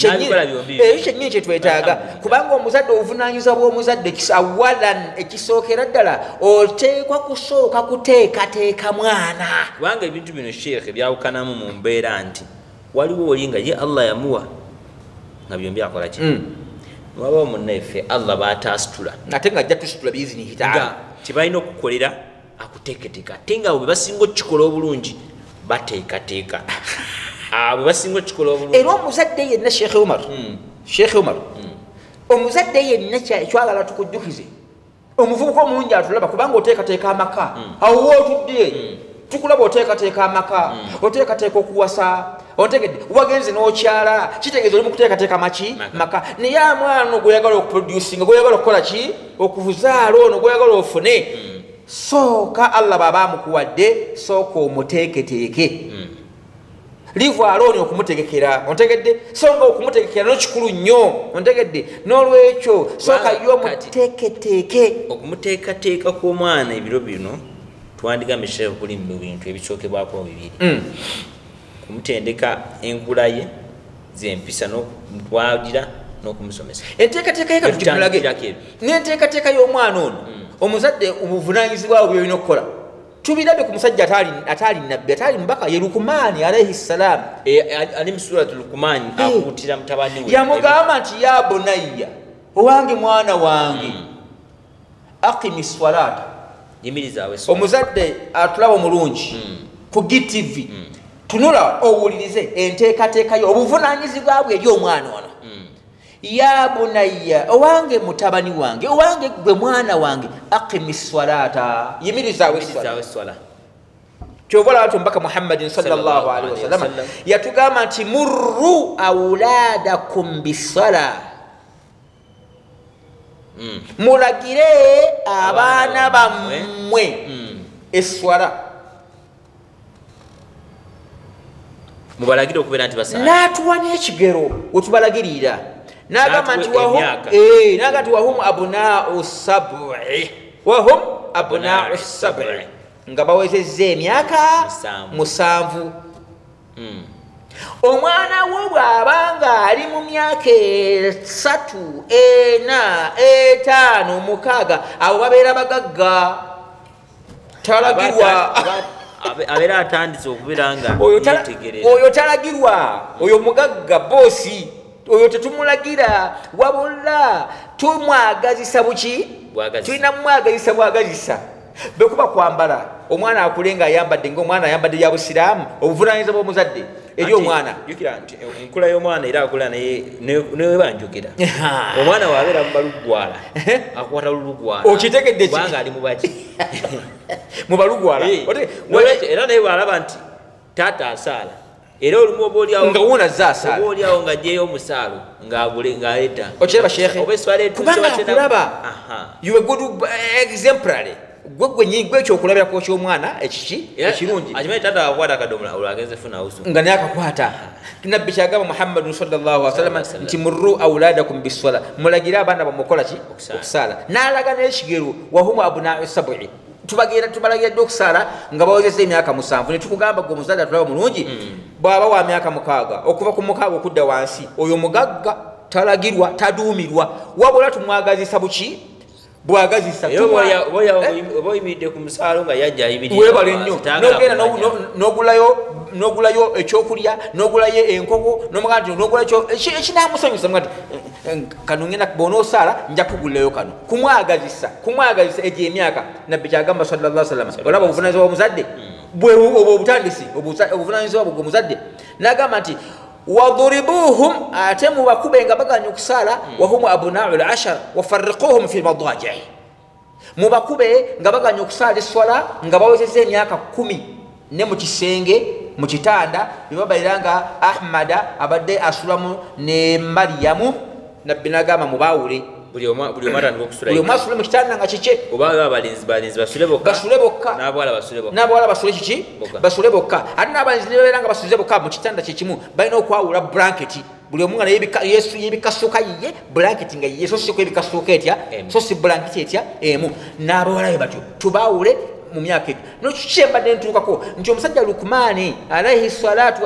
N'abikola byombi bibiri. ekyo kyennyini kyetwetaaga kubanga omuzadde obuvunanyizibwa bw'omuzadde awalan ekisookera ddala oteekwa kusooka kuteekateeka mwana. Kubanga ebintu bino shekhe byawukanamu mu mbeera nti waliwo oli nga ye allah yamuwa nga byombi akola wabawo munnaffe allah bataasitula. Ate nga ajja tusitula biizinihi taala tebalina okukolera. Akuteekateeka. Ate nga bwe basinga okukikola obulungi bateekateeka. Abo [laughs] bwe basinga okukikola obulungi. Era omuzadde yenna sheekhe umar Mm. sheekhe umar omuzadde yenna kya- twagala tukujjukize. Omuvubuka omulungi atulaba kubanga oteekateeka amaka. Awo wootudde tukulaba oteekateeka amaka oteekateeka okuwasa otegedde wagenze n'okyala. Kitegeeza oli mu kuteekateeka maki? Maka. naye amwana ogweyagala okuproducinga gweyagala okukola ki? Okuzaala ono gweyagala ofune. Sooka allah baba amukuwadde sooka omuteeketeeke. Live aloni okumutegekera. Ontegedde? So nga okumutegekera nokikulu nnyo. Ontegedde? N'olwekyo sooka yo kati- muteeketeeke okumuteekateeka kw'omwana ebiro bino twandigambe kitera okuli mu bintu ebikyokebwako bibiri Mm. kumutendeka enkula ye zempisa n'okutwagira n'okumusomesa. Enteekateeka ye ebyo. n'enteekateeka y'omwana ono omuzadde obuvunanyizibwa bwe byolina okukola. Tubirabye ku musajja ataali- nabbi ataali mubaka ye lukumaani alaihi ssalaamu E, ali- ali mu suratu lukumani Eh. akuutira mutabani we. yamugamba nti ya bunayya owange mwana wange aqimi yimiriza awe swala. omuzadde atulaba omulungi ku gtv tunula owulirize enteekateeka yo obuvunanyizibwa bwe eri omwana ono ya bunayya owange mutabani wange owange gwe mwana wange aqimi swalaata yimirizaawe Yimiriza swala awe swala kyova olaba ti omubaka muhammadin Sallallahu sallallahu alaihi alaihi wasallama wasallam. yatugamba nti murru auladakum bisala Mm. mulagire abaana bammwe. bammwe Mm. eswala mubalagire okubeera nti basala n'atuwa n'ekigero wetubalagirira n'agamba nti. Eh, n'agamba nti wahum abunau sabi wahum abunau sabi nga bawezezza emyaka Musanvu. musanvu. Mm. omwana wo bw'abanga ali mu myaka esatu ena etaano mukaaga abo babeera bagagga talagirwa abeera atandise okubeera nga Oyo talagirwa oyo mugagga boosi oyo tetumulagira wabula tumwagazisa buki? Tulina mumwagazisa bwagazisa bwekuba kwambala omwana akule nga ayambadde ngaomwana ayambadde ya busiraamu obuvunanyizibwa bwomuzadde eri omwana. jjukira nti enkula y'omwana era akula naye newebanjogera [laughs] omwana waabeera mu balugwala akwata lulugwala. Okitegedde ki? kubanga ali mubaki [laughs] mubalugwala era naye bwalaba nti taata asaala. Era olumu oba oliawo nga ajjeyo omusaalo ng'aleeta okiraba etuuse kubanga akulaba. You a good uh, exemplary gwe gwenyi gwe ekyokulabirako ky'omwana ekiki? Ekirungi. Akimanyi taata wakwata akadomola olwagenze funa awusu. Nga naye akakwata nabbi kyagamba muhammadun wasallam. nti murru auladakum biswala mulagire abaana bamukola ki? Okusaala. n'alaga n'ekigero wahumu abunau sabu'i tubagenda tubalagira dde okusaala nga bawezeza emyaka musanvu. Netukugamba gwe omuzadde atulaba mulungi bw'aba wa myaka mukaaga okuva ku mukaaga okudda wansi oyo mugagga talagirwa taduumirwa. Wabula tumwagazisa buki bwagazisa oba oya- Eh? oyimiridde ku musaalo nga yajja ayimirira webale nnyo. nogenda n'ogulayo n'ogulayo ekyokulya n'ogulayo enkoko nomugaa nti n'ogula ekyo- eki- ekinamusanyusa muga nti "Eh, eh, kano ngenda bw'onoosaala nja kugulirayo kano. Kumwagazisa kumwagazisa egyo emyaka nabbi kyagamba alaihi wasallam olaba obuvunanyizibwa bwomuzadde bwe obwo obutandisi obuvunanyizibwa bwe gomuzadde n'agamba nti waduribuhum ate mubakube nga baganya okusaala wahum abunau lashara wafariquhum fi lmadaji mubakube nga baganya okusaala eswala nga bawezeza emyaka kumi ne mu kisenge mu kitanda bebabalira nga ahmada abadde asulamu ne mariyamu nabbi nagamba mubawule buli omu atandika okusula buli omu asule mu kitanda nga kike oba balinzi basule bokka. Basule bokka. N'abawala basule bokka. N'abawala basule kiki? Basule bokka. Ate n'abalenzi nebabeera nga basulize bokka mu kitanda kyekimu balina okwawula blanketi. Buli omu nga yebikasuka yiye blanketi nga yiye so si ku ebikasuka etya? So si blanketi etya? Emu. N'abawala be batyo tubawule mu myaka egyo. Nokikyembadde ntuukako? Nti omusajja lukumaani alaihi salatu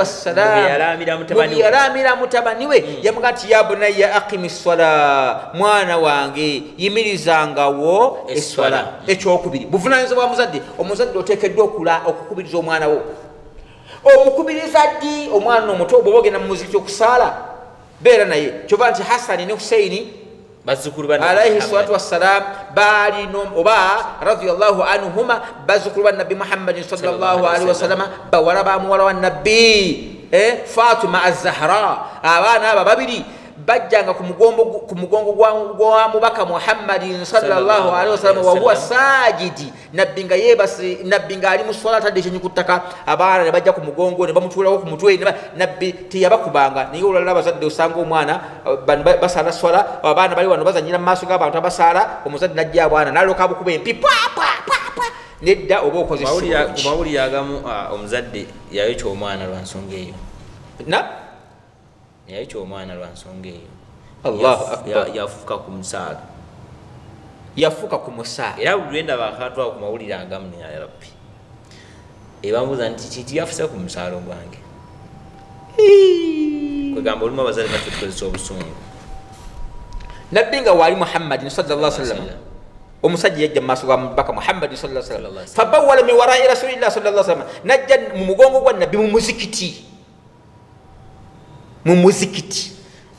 yalaamira mutabani we. we. Yamuga nti ya bunayya aqimi swala mwana wange yimirizangawo Eswala. ekyokubiri. Buvunanyizibwa bwa muzadde. Omuzadde oteekeddwa okula okukubiriza omwana wo. Omukubiriza ddi? Omwana omuto bwoba ogenda mu muzikiti okusaala beera naye. Kyova nti hasani ne huseini bazzukulu ba alaihi salatu wassalam baali nom- oba radiallahu anhuma bazzukulu ba nabbi muhammadin salllahalihi wasallama bawala ba muwala wa nabbi eh, fatima azahra abaana abo babiri bajjanga ku mugongo gwa- mubaka muhammadin wasallama wahuwa sajidi. Nabbi nga yebase nabbi nga ali muswala atadde ekyenyi ku ttaka abaana ne bajja ku mugongo ne bamutuulako ku mutwe nabbi teyabakubanga. Naye olwalala abazadde osanga omwana bano ba- basaala swala abaana bali wano bazanyira mu maaso g'abantu abasaala omuzadde najja abwana naloka bukuba empi nedda oba okoze Mawulire- agamu ah, omuzadde yayokya omwana lwa nsonga eyo. Na yayita omwana lwa nsonga eyo? Yafuuka ku musaala yafuuka ku musaa era buli lwendaba akatwala ku mawulire agamu ne ya rabbi ebambuuza nti kinti yafuse ku musaala gwange kwegamba olumu abazadde baffe tukozesa obusungu. Nabbi nga waali muhammadin sallallahu Sallam. omusajja yajja mu maaso ga mubaka muhammadin sallallahu alaihi fabawala min warai rasulillah sallallahu wasallam. Najja mu mugongo gwa nabbi mu muzikiti mu muzikiti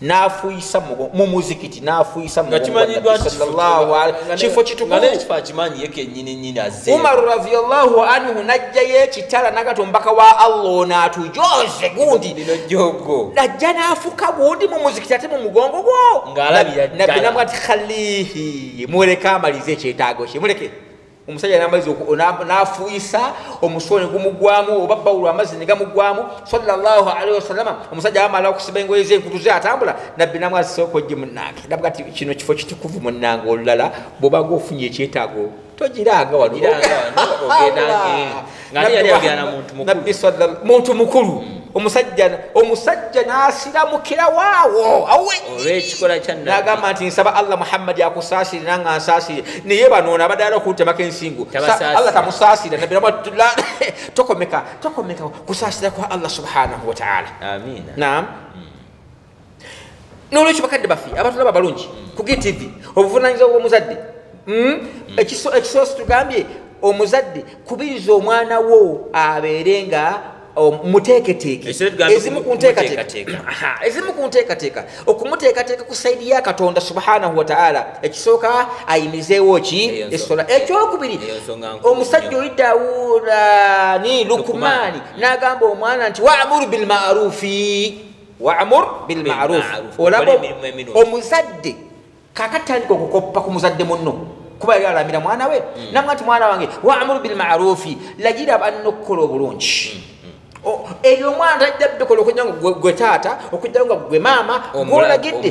nafuyisa mugo- mu muzikiti nafuyisa mu nga mugongo gwa kimanyiddwa Nabbi sallallahu alaihi- kifo kitukuvu. Nekifo akimanyi ye kennyini nyini azze. Umaru radiallahu anhu najjayo ekitala nagati omubaka wa allah natujoze gundi. Lino jogo najja nafuka gundi mu muzikiti ate mu mugongo gwo. Nabbi namwa ti khalihi muleke amalize ekyetaago kye muleke omusajja namaliza oku- na- nafuyisa omusolo ne gumugwamu oba bawulo amazzi ne gamugwamu sallallahu alaihi wasallama. Omusajja amala okusiba engoye zenkutu ze atambula nabbi namwe asooka ojje munange. Nabuga ti kino kifo kitukuvu munange olulala bwobanga ofunye ekyetaago togiranga wano Ogiranga wano, ogendange. Nga ate yali ayogera na muntu mukulu. Nabbi sallallahu- muntu mukulu. Omusajja omusajja nasiramukira waawo olw'ekikola kya Nabbi. nagamba nti nsaba allah muhammadi akusaasire nanga nsaasire naye banoona abadde ala okutemako ensingo allah tamusaasire nabbi namwa tula- [laughs] tokomeka tokomeka kusaasira kwa allah subhanahu wataala nam nolwekyo bakadde baffe abatulaba balungi. Ku gtv obuvunanyizibwa bwomuzadde. Mm? Ekiso- ekisoosi tugambye omuzadde kubiriza omwana wo abeere nga o- muteeketeeke. Ezimu ku nteekateeka. [laughs] ezimu ku nteekateeka. Okumuteekateeka ku saidi ya katonda subhanahu wataala ekisooka ayimizeewo ki? Esola ekyokubiri omusajja nnyo. oyi dawudani lukumaani n'agamba omwana nti waamuru bilmarufi waamur bilmarufi Bilma'ruf. olaba omuzadde kakatandika okukoppa ku muzadde munno kuba yali alambira mwana we namwe nti mwana wange waamuru bilmarufi lagira banno okukola obulungi. O- eyo omwana tajja bikola okujja nga gwe- taata okujja nga gwe maama gwolagidde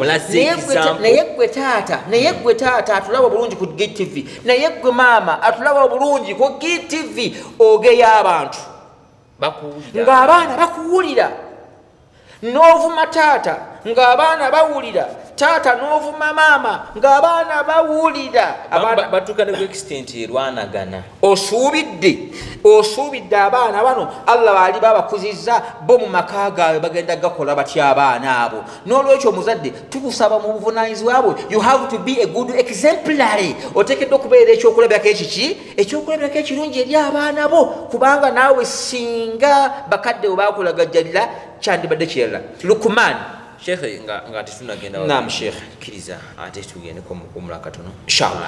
naye gwe taata naye gwe taata atulaba bulungi ku gtv naye gwe maama atulaba bulungi ku gtv ogeya abantu. Ng'abaana bakuwulira. N'ovuma taata ng'abaana bawulira taata n'ovuma maama ng'abaana bawulira. Batuuka ne ku extent erwanagana. Osuubidde osuubidde abaana bano. Allah baali babakuzizza bo mu maka gaabwe bagenda gakola batya abaana abo. N'olwekyo omuzadde tukusaba mu buvunanyizibwa bwe you have to be a good exemplary. Oteekeddwa okubeera ekyokulabirako ekiki? Ekyokulabirako ekirungi eri abaana bo. Kubanga naawe singa bakadde bwe bakulagajjalira kyandibadde kirala lukumaani shekhe nga, tetunagenda Naam, wabi. Sheikh. kkiriza ate tugendeko mukumula katono.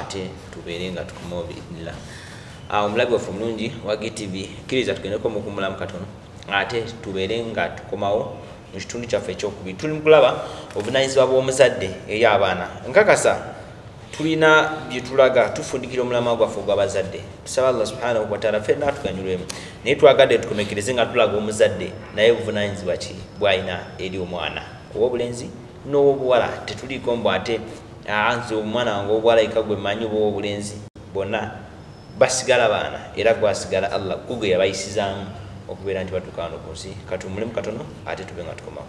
Ate tubeere nga tukomawo biidnillah Ah, omulabi waffe omulungi wa gtv kkiriza tugendeko mukumulamu katono ate tubeere nga tukomawo mu kitundu kyaffe ekyokubiri. Tuli mukulaba obuvunanyizibwa bw'omuzadde eri abaana. Nkakasa tulina byetulaga tufundikira omulamwa gwaffe ogw'abazadde tusaba allah subhanahu wataala fenna atuganyulwemu. Naye twagadde tukomekereze nga tulaga omuzadde naye obuvunanyizibwa ki bwalina eri omwana ow'obulenzi n'ow'obuwala tetuliiko mbu ate "Ah, nze omwana wange ow'obuwala ika gwe manyi oba ow'obulenzi bonna basigala baana era gwasigala allah gugwe yabayisizaamu okubeera nti batuuka wano ku nsi katuwumulemu katono ate tube nga tukomawo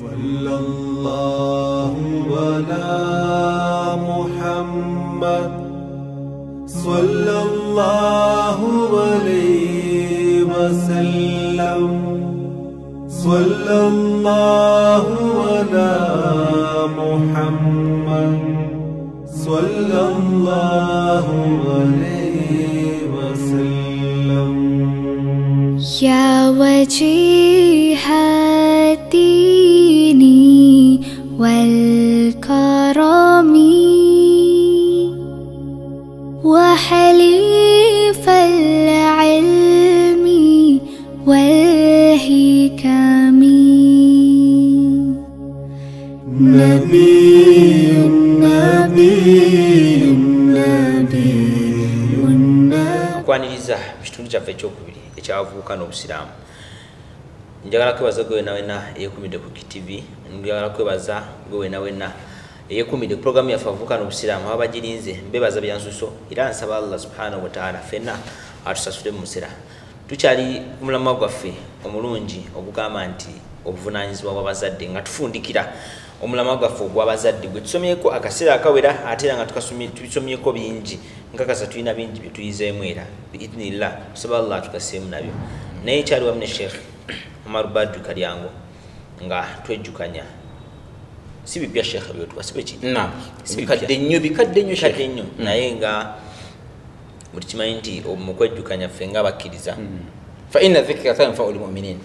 صلى الله على محمد صلى الله عليه وسلم صلى الله على محمد. صلى الله عليه وسلم. يا وجيه الدين والكرم. وحليف نبي نبي نبي okwaniriza mu kitundu kyaffe ekyokubiri ekyabavubuka n'obusiraamu njagala kwebaza gwe wena wena eyekumidde ku kitv njagala kwebaza gwe wena wena eyekumidde ku programu yaffe abavubuka n'obusiraamu aba bagirinze mbebaza byansuso era nsaba allah subhanahu wataala fenna atusasule mu musira tukyali ku mulamwa gwaffe omulungi ogugamba nti obuvunanyizibwa bwabazadde nga tufundikira Omulamwa gwaffe ogwabazadde gwe tusomyeko akaseera akawera ate era nga tubisomyeko bingi. Nkakasa tulina bingi byetuyizeemu era biidnillah tusaba allah tugaseemu nabyo. Naye kyali wamu ne sheekh omar badru kalyango nga twejjukanya. Si bipya sheekh byotuwa si bikadde nnyo bikadde nnyo Sheikh. nnyo. Mm. naye nga buli kimanyi nti mu kwejjukanya ffe nga abakkiriza. Fa inna dhikra tanfau lmuminin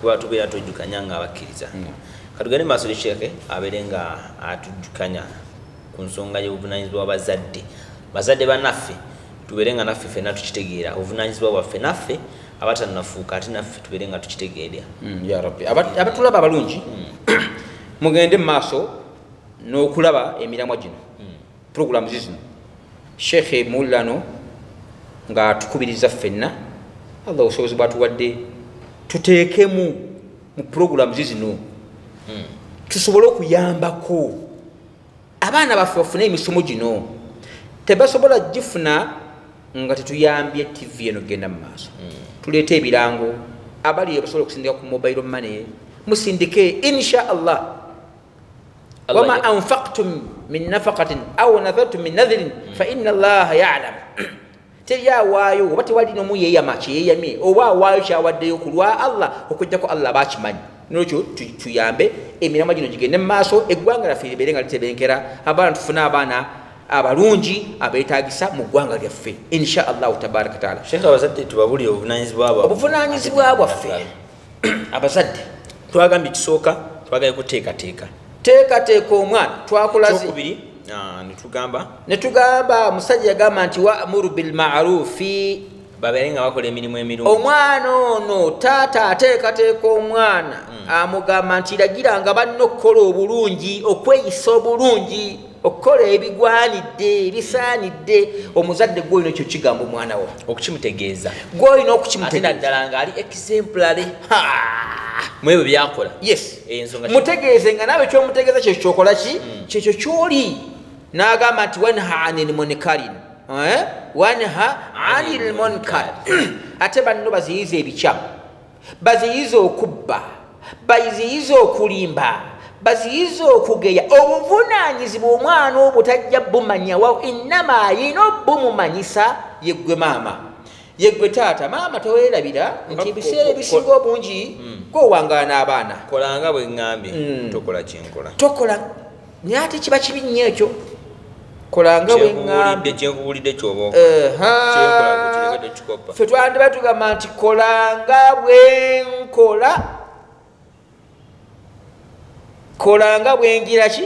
kuba tubeera twejjukanya nga abakkiriza katugende maaso li sheekhe abeere nga atujjukanya ku nsonga y'obuvunanyizibwa bwabazadde. Bazadde bannaffe tubeere nga naffe ffenna tukitegeera. Obuvunanyizibwa bwaffe naffe abatannafuuka ate naffe tubeere nga tukitegeera Mm, ya rabbi. Aba- abatulaba abalungi [clears throat] mugende mu maaso n'okulaba emiramwa gino programu zizino sheekhe muwulirano nga tukubiriza ffenna allah obusobozi bwatuwadde tuteekemu mu programu zizino tusobole okuyambako. Abaana baffe bafune emisomo gino. Tebasobola gifuna nga tetuyambye tv eno genda mu maaso. Tuleete ebirango abali basobola okusindika ku mobile money musindike insha allah wama anfaqtum min nafaqatin aw nadhartum min nadhirin fa inna allaha yalam. [clears throat] Teri awaayo oba tewali nomu yeeyama kyeyeyamye oba awaayo kyawaddeyo ku lwa allah okujjako allah bakimanyi nolwekyo tu- tuyambe emiramwa gino gigende mu maaso eggwanga lyaffe libeere nga litebenkera abaana tufune abaana abalungi abeetagisa mu ggwanga lyaffe. Insha allahu tabaraka taala. Obuvunanyizibwa bwaffe. [clears throat] Abazadde twagambye kisooka twagaye kuteekateeka teekateeka. Omwana twakolaze kyokubiri ah, netugamba ne tugamba omusajja yagamba nti waamuru bilmarufi babeere nga bakola emirimu emirungi omwana ono taata ateekateeka omwana amugamba nti ragiranga banno okukola obulungi okweyisa obulungi okukola ebigwanidde ebisaanidde omuzadde gwolina ekyo kigamba omwana wo. Okukimutegeeza gwolina okukimutegeeza naddala ngaali exemplary. Mu ebyo byakola? Yes. Mutegeeze nga naawe kyomutegeeza kyekyo kyokola ki? Kyekyo kyoli. N'agamba nti wanha ani lmunkarin Eh? Wanha ani lmunkar [clears throat] ate banno baziyiza ebikyamu baziyiza okubba. Baziyiza okulimba. Baziyiza okugeya. Obuvunanyizibwa omwana obwo tajja bumanya wa innama ayina obumumanyisa yeggwe maama. Yeggwe taata maama teweerabira nti ebiseera ebisinga obungi gwowangala n'abaana kolanga bwe ŋŋambye Mm. tokola kyenkola tokola. Naye ate kiba kibi nnyo ekyo kolanga bwe Kyenkubulidde- ŋŋambye kyenkubulidde kyoba ffe twandiba tugamba nti kolanga bwenkola kolanga bwengira ki?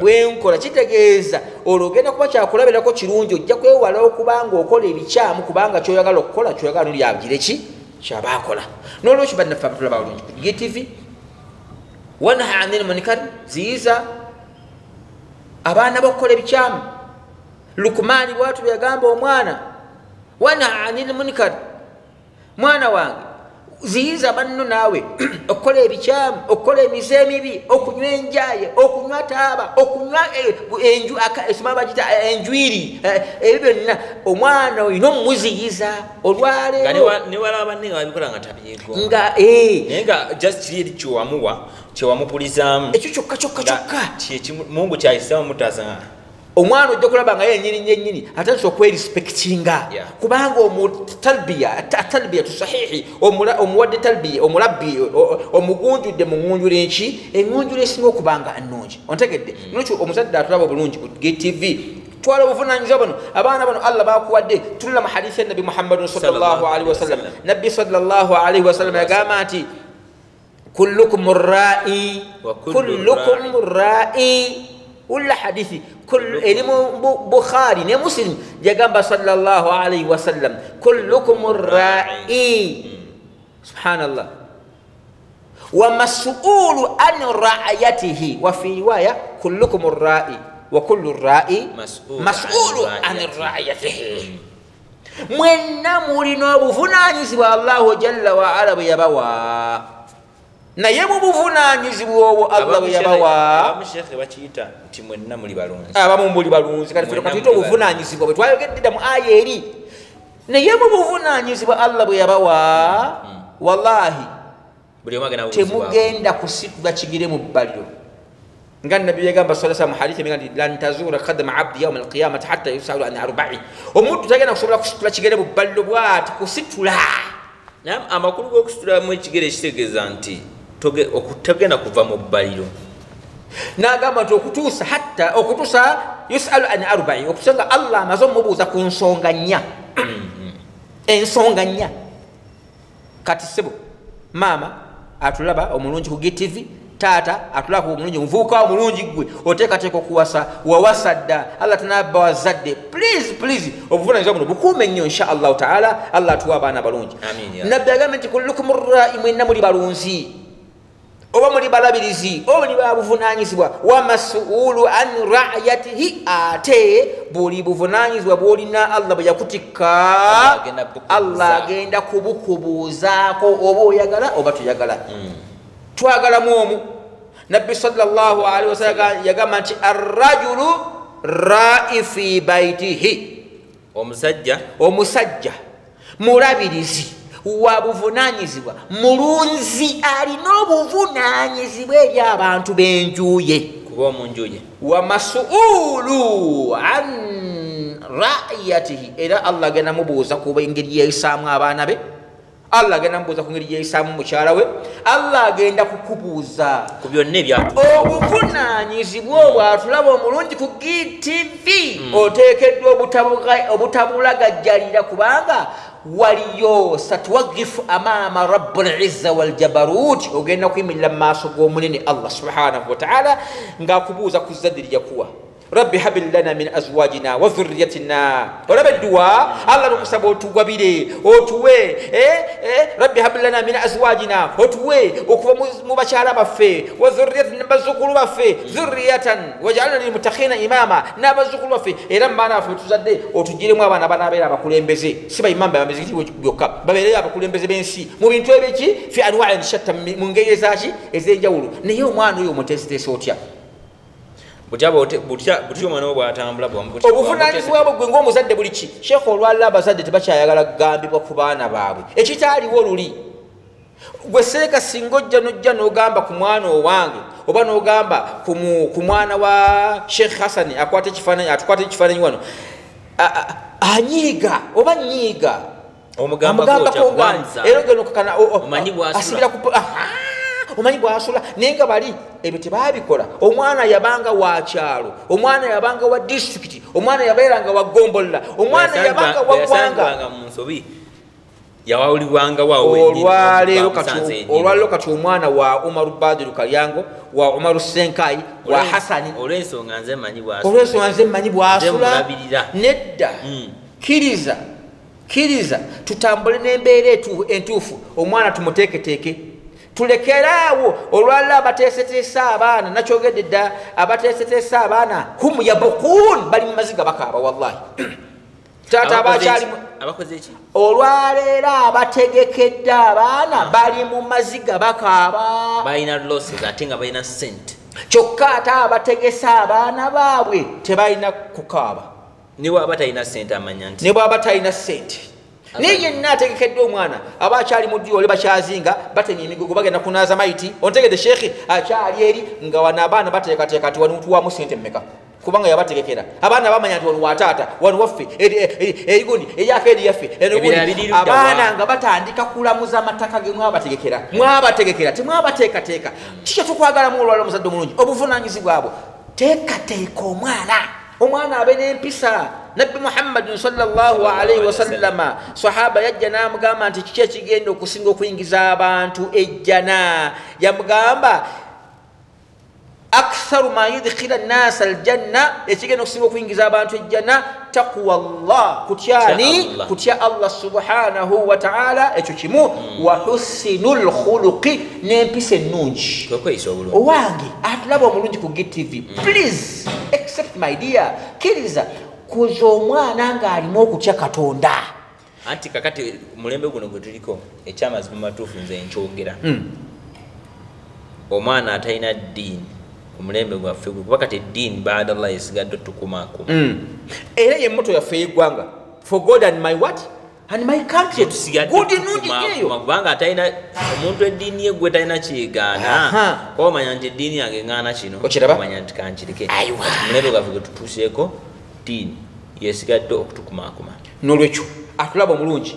Bwenkola. kitegeeza olwo ogenda kuba kyakulabirako kirungi ojja kwewala okubanga okola ebikyamu kubanga kyoyagala okukola kyoyagala nolyagire ki? Kyabaakola. Nolwekyo bannaffe abatulaba bulungi ku gtv wanha anil munkar ziyiza. Abaana bakukola ebikyamu lukumaani bwatu beyagamba omwana wanha anil munkar? Mwana wange ziyiza banno naawe [clears throat] okukola ebikyamu okukola emize emibi okunywa enjaye okunywa taaba okunywa eh, enju aka- esoma bagita enjwiri eh, ebyo byonna omwana olina omumuziyiza nga olwaleero newa- newala banne nga babikola nga tabyego nga eh, naye nga just kiri eri kyewamuwa kyewamupulizaamu ekyo kyokka kyokka kyokka. mungu kyayisaamu mutaasa omwana ojja kulaba nga yenyini nyenyini atandisa okwerispektinga. Kubanga omutalbiya talbiyatu sahihi. Omula- omuwadde talbiya omulabbi omugunjudde mu ngunjula enki engunjula esinga okubanga nnungi. Ontegedde nolwekyo omuzadde atulaba obulungi ku gtv twala obuvunanyizibwa bano abaana bano allah bakuwadde tulula mu hadisi ennabi muhammadin Sallallahu salllahalihi wasallam nabbi salllahalihi wasallam yagamba nti kullukum rai kullukum rai wula hadithi Kullu- eri mu Bu- bukhari ne muslim yagamba sallallahu alaihi wasallam kullukum rai subhanallah wamasulu an raayatihi wafi riwaya kullukum rai wa kullu rai Mas'ulu masulu an an raayatihi. raayatihi mwenna mulina obuvunanyizibwa allahu jalla waala bwe yabawa naye mu buvunanyizibwa obwo allah bwe yabawa. abamu muli balunzi. Kati Mwenna katuyita muli obuvunanyizibwa bwe twayogeddera mu aya eri. Naye mu buvunanyizibwa allah bwe yabawa wallahi agenda kubuuzibwako. temugenda kusitula kigire mu bbaliro nga nabbi yagamba sa sa muhadithi emiga nti lan tazura kadama abdi yauma alqiyamati hatta yusalu an arbai. Omuntu tagenda kusobola kusitula kigere mu bbaliro bwati kusitula. Amakulu g'okusitulamu ekigere kitegeeza nti togenda kuva mu bbaliro nagamba nti okutuusa hatta okutuusa yusalu an arbai okutuusa nga allah amaze omubuuza ku nsonga nnya. Ensonga nnya. Kati sebo maama atulaba omulungi ku gtv taata atulaba omulungi omuvubuka omulungi gwe oteekateeka okuwasa wawasa dda allah tanabba wazadde please please obuvunanyizibwa buno bukuume nnyo insha allahu taala. Allah atuwa abaana balungi. Nabbi agambe nti kullukum rai mwenna muli balunzi oba muli balabirizi oba muli babuvunanyizibwa wamasuulu an rayatihi ate buli buvunanyizibwa bwolina allah bwe yakutikka Allah agenda kubukubuuzaako oba oyagala oba toyagala. Twagalamu omu. Nabbi salllahalihi wasallam yagamba nti arrajulu rai fi baitihi omusajja. Omusajja. Mulabirizi wa buvunanyizibwa. Mulunzi alina obuvunanyizibwa eri abantu b'enjuye kuba omunjuye wa masuulu an rayatihi. Era allah agenda mubuuza kuba engeri yeyisaamu abaana be. Allah agenda mubuuza ku ngeri yeyisaamu mukyala we. Allah agenda kukubuuza ku byonna ebyatu obuvunanyizibwa obwo. Atulaba omulungi ku gtv oteekeddwa obutabuga- obutabulagajjalira kubanga waliyo satuwagifu amaama rabu lizza waljabarut ogenda kuyimirira mu maaso g'omunene allah subhanahu wataala ng'akubuuza ku zadde lyakuwa rabbi habil lana min azwajina wa dhurriyatina olaba edduwa allah nokusaba otugwabire otuwe eh, eh, rabbi habil lana min azwajina otuwe okuva mu- bakyala baffe wa dhurriyatina bazzukulu baffe dhurriyatan wajalna lilmutakina imama n'abazzukulu baffe. Era mubaana baffe betuzadde otugiremu abaana banaabeera abakulembeze. Si bayimamba bamizikiti byokka babeereyo abakulembeze b'ensi. Mu bintu ebiki? Fi anwain shatta mu ngeri ezaki ez'enjawulo. Naye omwana oyo omuteeseteese otya butya omwana bwatambula obuvunanyizibwa bwe gwe ngaomuzadde buli ki sheekh olwalira abazadde tebakyayagala kugambibwa ku baana baabwe ekitaaliwo luli gwe seeka singa ojja nojja n'ogamba ku mwana owange oba n'ogamba ku mwana wa sheekh hasani akwata ekifaananyi atukwata ekifaananyi wano anyiiga oba nyiiga Omugamba amugambako kwotya, ngwani gwanza. era ogenda okakana o- o- Omanyi bw'asula. asibira ku! Omanyi bwasula naye nga bali ebyo tebabikola. Omwana yabanga wa kyalo omwana yabanga wa disitulikiti omwana yabeeranga wa gombola omwana yabanga wa ggwanga. mu nsobi. Olwaleero kati omwana wa umaru badiru kalyango wa umaru senkai wa hasani olw'ensonga nze mmanyi bwasula. Nedda. Mm. kiriza kiriza tutambule n'embeera entuufu. Omwana tumuteeketeeke tulekeraawo olwalala abateeseteese abaana nakyogedde dda abateeseteese abaana hum yabukun bali mu maziga bakaaba wallahi. [coughs] Taata Abakoze abakyali eki? abakoze eki olwaleero abategekedde abaana bali mu maziga bakaaba. Balina losses ate nga balina sente kyokka ate abategese abaana baabwe tebalina kukaaba. Ne bwaba talina sente amanya nti. Ne bwaba talina sente naye yenna ategekedde omwana aba akyali mu ddyo ole bakyazinga batemya emigogo bagenda kunaaza maiti. Ontegedde sheekhi akyali eri nga wano abaana bateekateeka ti wano tuwamu sente mmeka? Kubanga yabategekera. Abaana bamanya nti wano wataata wano waffe eri- eri- erigundi eryako eri yaffe abaana nga batandika kulamuza amataka ge mwabategekera mwabategekera temwabateekateeka. Kikyo tukwagalamu olwala omuzadde omulungi obuvunanyizibwa bwo. Teekateeka omwana. Omwana abe n'empisa nabbi muhammadin salaalaihi wasallama sahaba yajja n'amugamba nti kiki ekigenda okusinga okuyingiza abantu ejjana yamugamba aktharu ma yudkhila nnasa aljanna ekigenda okusinga okuyingiza abantu ejjana taqwa llah kutyani Kutya Allah. subhanahu wataala ekyo kimu. Wa husinu lkhuluqi n'empisa ennungi. Owange atulaba omulungi ku gtv please accept my dear kkiriza kuza omwana ng'alimu okutya katonda. Anti kakati mulembe guno gwe tuliko ekyamazima matuufu nze nkyogera. Omwana atalina ddiini ku mulembe gwaffe gwe kuba kati eddiini baadallah esigadde tukumakuma era ye moto yaffe y'eggwanga for god and my what? And my country. Tusigadde good tukuma- nungi eyo kubanga atalina omuntu eddiini ye gwe talina kyegaana. Kuba omanya nti eddiini yange eŋŋaana kino Okiraba? omanya nti kankirike. Aiwa. muleero gaffe gwe tutuuseeko ddiini yesigadde okutukumaakuma nolwekyo atulaba omulungi.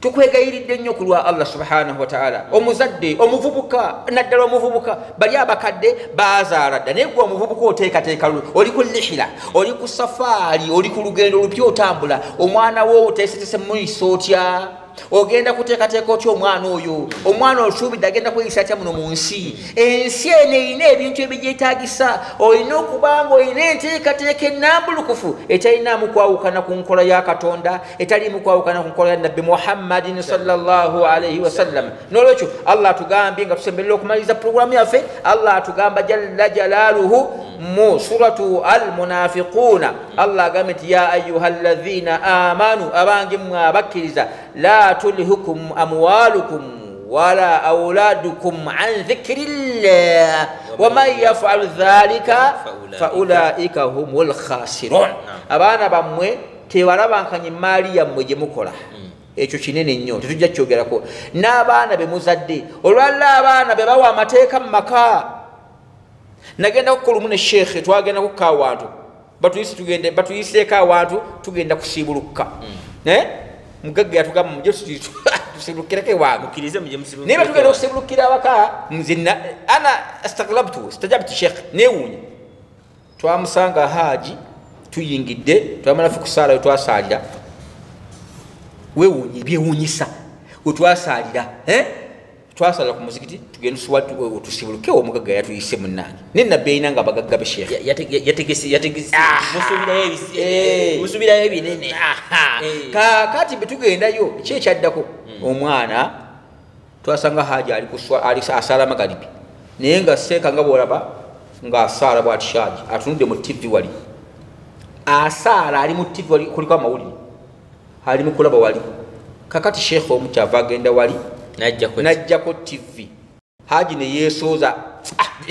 Tukwegayiridde nnyo ku lwa allah subhanahu wataala omuzadde omuvubuka naddala omuvubuka bali abakadde bazaala dda. Naye gwe omuvubuka oteekateeka oli ku lihira oli ku safaari oli ku lugendo lupya otambula omwana wo oteesetese muyisa otya ogenda kuteekateeka otya omwana oyo? Omwana osuubidde agenda kweyisa atya muno mu nsi? Ensi eno erina ebintu ebigyetaagisa olina okuba nga olina enteekateeka enambulukufu etalinamu kwawukana ku nkola ya katonda etalimu kwawukana ku nkola ya nabbi muhammadin salllahu alaihi wasallam nolwekyo allah atugambye nga tusemberera okumaliriza puroguramu yaffe allah atugamba jalla jalaaluhu mu suratu almunafiquuna. Allah agambye nti ya ayuha llahina amanu abange mmwe abakkiriza la tulhikum amwalukum wala auladukum an dhikri llah waman yafalu dhalika faulaika humu lkhasirun abaana bammwe tebalabankanya emaali yammwe gye mukola ekyo kinene nnyo tetujja kyogerako n'abaana be muzadde olwalla abaana be bawa amateeka mu maka nagenda kukola omu ne sheekhe twagenda kukka awantu batuyise tugende batuyiseeko awantu tugenda kusiibulukka naye mugagga yatugamba muje [laughs] tusiibulukireko ewange mukkirize muje musibu naye batugenda okusiibulukira awaka nze na- ana staglabtu stajabtu sheekh newuunya twamusanga haaji tuyingidde twamalafu kusaalayo twasaalira. Wewuunya ebyewuunyisa wetwasaalira eh? twasaalira ku muzikiti tugenda tusiwa- tusibulukewo omugagga yatuyise munange naye nabbi erina nga abagagga be sheekhe yategesi yategesi Aha. musubirayo ebisi- Eh. musubirayo ebinene. Eh. kakati betugendayo ki ekyaddako? Omwana twasanga haji asaala magalibi naye nga seeka nga bwolaba ngaasaala bwati shaji atunudde mu tivi wali. Asaala ali mu tivi wali kuliko amawulire. Ali mukulaba wali. Kakati sheekhe omu kyava agenda wali najjako tivi haji neyesooza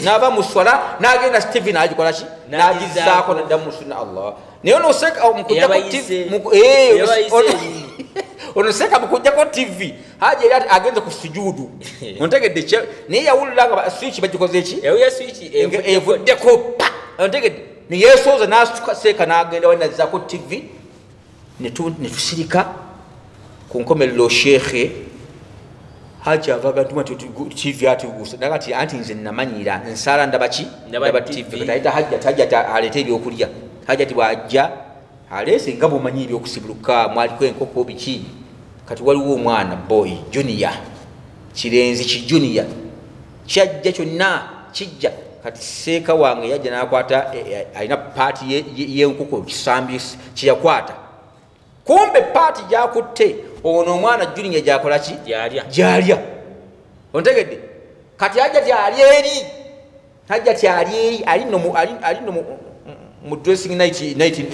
nava muswala nagenda tivi nagikolaki nagizaako naddamu musuna allah. Naye onoseka TV Eh, [laughs] onoseka mukujjako tivi haji eri agenze ku sujuudu. [laughs] Ontegedde naye yawulira nga swiki bagikoze eki yawuya swiki Nga evuddeko pa! Ontegedde. Neyesooza naseeka nagenda wali nazzaako tivi netu- netusirika ku nkomerero sheekhe haji avaga ntuma tv atigusa naga ti anti nze namanyira nsala ndabaki Ndaba ndaba TV. tv kataita hajja tajja aleete ebyokulya. Hajja ti bwajja aleese nga bwomanyi ebyokusibuluka mwaliko enkoko biki? Kati waliwo omwana boy junior kirenzi ki junior. Kyajja kyonna kijja. Kati seeka wange yajja nakwata eh, eh, alina paati ye- ye- yenkoko kisambi kyeyakwata kumbe paati gyakutte ono omwana junior gyakolaki Gyalya. ontegedde? Kati ajja ti ali eri? Ajja ti ali eri ali no mu- dressing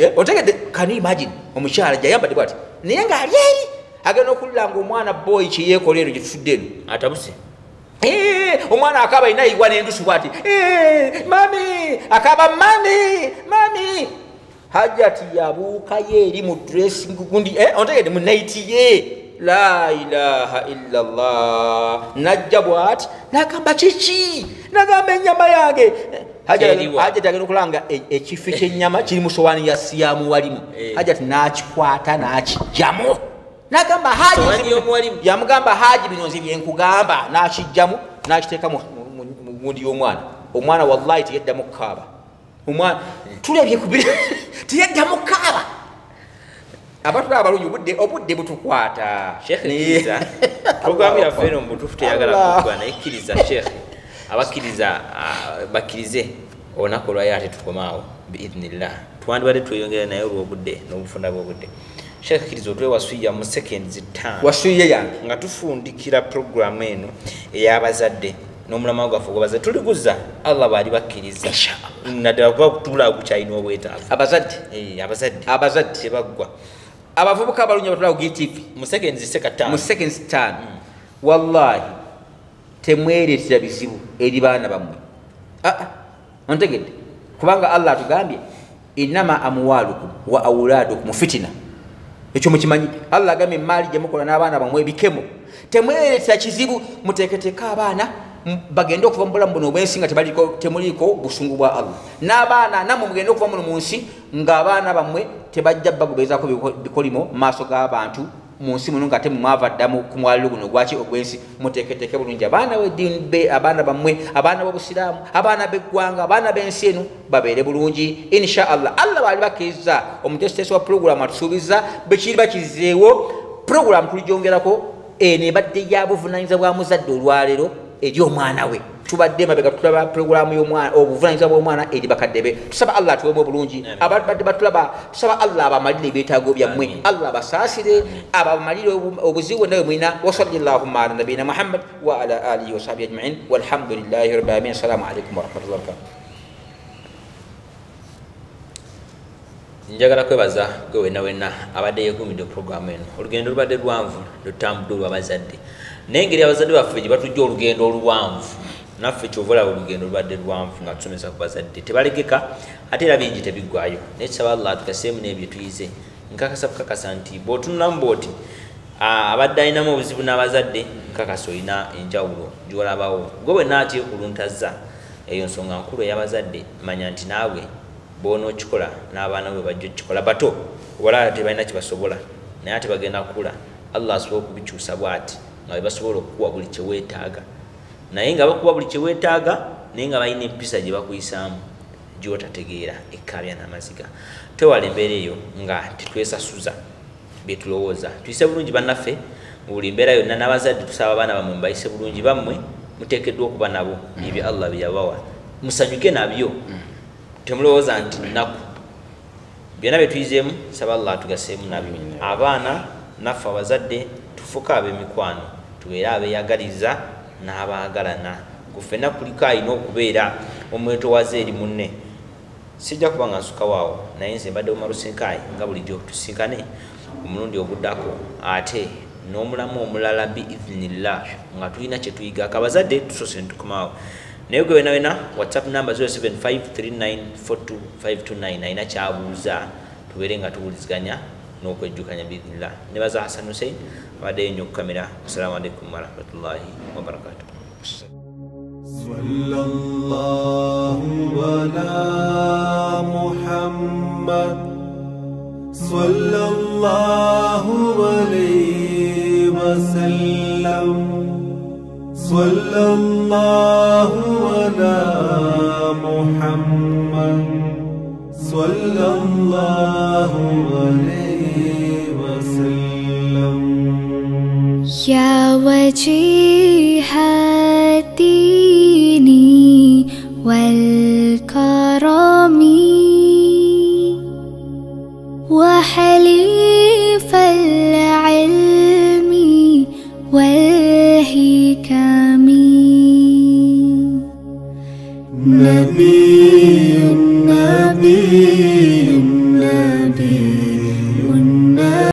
eh, ontegedde? Can you imagine? Omukyala gyayambadde bwati naye ngaali eri? Agenda okulira nga omwana boy kyeyekola eno gyetutudde eno. Atabuse. Eh, omwana akaba alina igwa nendusu bwati "Eh, mami akaba mami mami hajati yabuukayo eri mu dressing gundi eh, ontegedde mu naiti ye la ilaha illallah najja bwati nagamba kiki nagamba enyama yange hajati agenda okulanga e- ekifi kyenyama kiri mu sowaani ya siyamu walimu Eh. hajati nakikwata nakijjamu nagamba yamugamba haji bino nze byenkugamba nakijjamu nakiteeka mu gundi y'omwana omwana wallahi teyaddamu kukaaba omwana tulebye kubiri [laughs] teyaddamu kukaaba abatula abalungi obudde obudde butukwata. Shekhe [laughs] Naye- kkiriza programu yaffe eno mubutuufu teyagala kuggwa naye kkiriza shekhe abakkiriza ah, bakkirize olunaku olwayo ate tukomaawo biidhnillah. Twandibadde tweyongera naye olwobudde n'obufunda bwobudde. Shekhe kkiriza otwe wasuya mu seconds ttaano. Wasuye yange nga tufundikira puroguramu eno ey'abazadde n'omulamwa gwaffe ogwabazadde tuliguza. Allah baali bakkiriza. Naddala kuba kutula kukyalina obwetaavu. Abazadde? Eh, abazadde. Abazadde. Tebaggwa. Abavubuka abalungi abatula ku gtv mu seconds sekataano mu seconds ttaano. Wallahi temwereetera bizibu eri baana bammwe. Aa ontegedde? Kubanga allah atugambye innama amwalukum wa auladukum fitina. Ekyo mukimanyi? Allah agambye emaali gyemukola n'abaana bamwe ebikemo. Temweretera kizibu muteeketeeka abaana bagende okuva mu bulamu buno obwensi nga temuliiko busungu bwa allah. N'abaana nammwe mugende okuva muno mu nsi ng'abaana bammwe tebajja bagobezaako biko- bikolimo mu maaso g'abantu mu nsi muno nga temumwava ddamu ku mwaliro guno. Gwaki ogwensi? Muteeketeeke bulungi. Abaana b'eddiini be abaana bammwe abaana b'obusiraamu abaana b'eggwanga abaana b'ensi eno babeere bulungi. Insha allah allah baali bakkiriza omutesitesi wa puroguramu atusuubiza bekiri bakizeewo puroguramu tuligyongerako eno ebadde ya buvunanyizibwa bwa muzadde olwaleero eri omwana we tubadde mabega tulaba puroguramu y'omwana obuvunanyizibwa bw'omwana eri bakadde be tusaba allah atuwemu obulungi abadde batulaba tusaba allah abamalire ebyetaago byammwe allah basaasire abamalire obu- obuzibu bwonna bwe mulina wasalllahuma ala nabiyina muhammad wa ala alihi wasahbihi ajmain walhamdulillahi rabbil alamin assalamu alaikum warahmatullahi wabarakatuh njagala kwebaza gwe wenna wenna abadde yekumidde puroguramu eno olugendo lubadde lwanvu lutambudde olwabazadde naye engeri abazadde baffe gye batujja olugendo oluwanvu naffe kyova olaba olugendo lubadde lwanvu nga tusomesa ku bazadde tebalegeka ate era bingi tebiggwayo naye tusaba allah tukaseemu n'ebyo tuyize nkakasa bukakasa nti bw'otunulamu bw'oti ah, abadde alinamu obuzibu n'abazadde nkakasa olina enjawulo gyolabawo. Gwe bwe naatye kuluntaza eyo nsonga nkulu ey'abazadde manya nti naawe bonookikola n'abaana bwe bajja okikola bato obalala tebalina kyebasobola naye ate bagenda kukula allah asobola okubikyusa bw'ati nga bwe basobola okukuwa buli kyeweetaaga naye nga bakuwa buli kyeweetaaga naye nga balina empisa gye bakuyisaamu gyotategeera ekkabya n'amaziga. Twewala embeera eyo nga tetwesasuza byetulowooza tuyise bulungi bannaffe buli mbeera yonna n'abazadde tusaba abaana bammwe mubayise bulungi bammwe muteekeddwa okuba nabo ebyo allah byeyabawa musanyuke nabyo. Temulowooza nti nnaku. Byonna byetuyizeemu saba allah atugaseemu nabyo. Abaana naffe abazadde tufuke ab'emikwano tubeere abeeyagaliza n'abaagalana. Kufenna kuliko alina okubeera omwetowaze eri munne. Sijja kuba nga nsukawaawo naye nze mbadde bumalusinkaayi nga bulijjo tusinkane omulundi oguddako ate n'omulamu omulala biidhinillah nga tulina kyetuyigako abazadde tusoose netukomaawo naye gwe wena wena whatsapp number 0753942529 alina kyabuuza. Tubeere nga tuwuliziganya n'okwejjukanya biidhinillah nebaza hasan hussein abaddeyo nnyo okukamera assalamu alaikum warahmatullahi wabarakatuh صلى الله على محمد صلى الله عليه وسلم صلى الله على محمد صلى الله عليه يا وجيه الدين والكرم وحليف العلم والحكم. نبي نبي.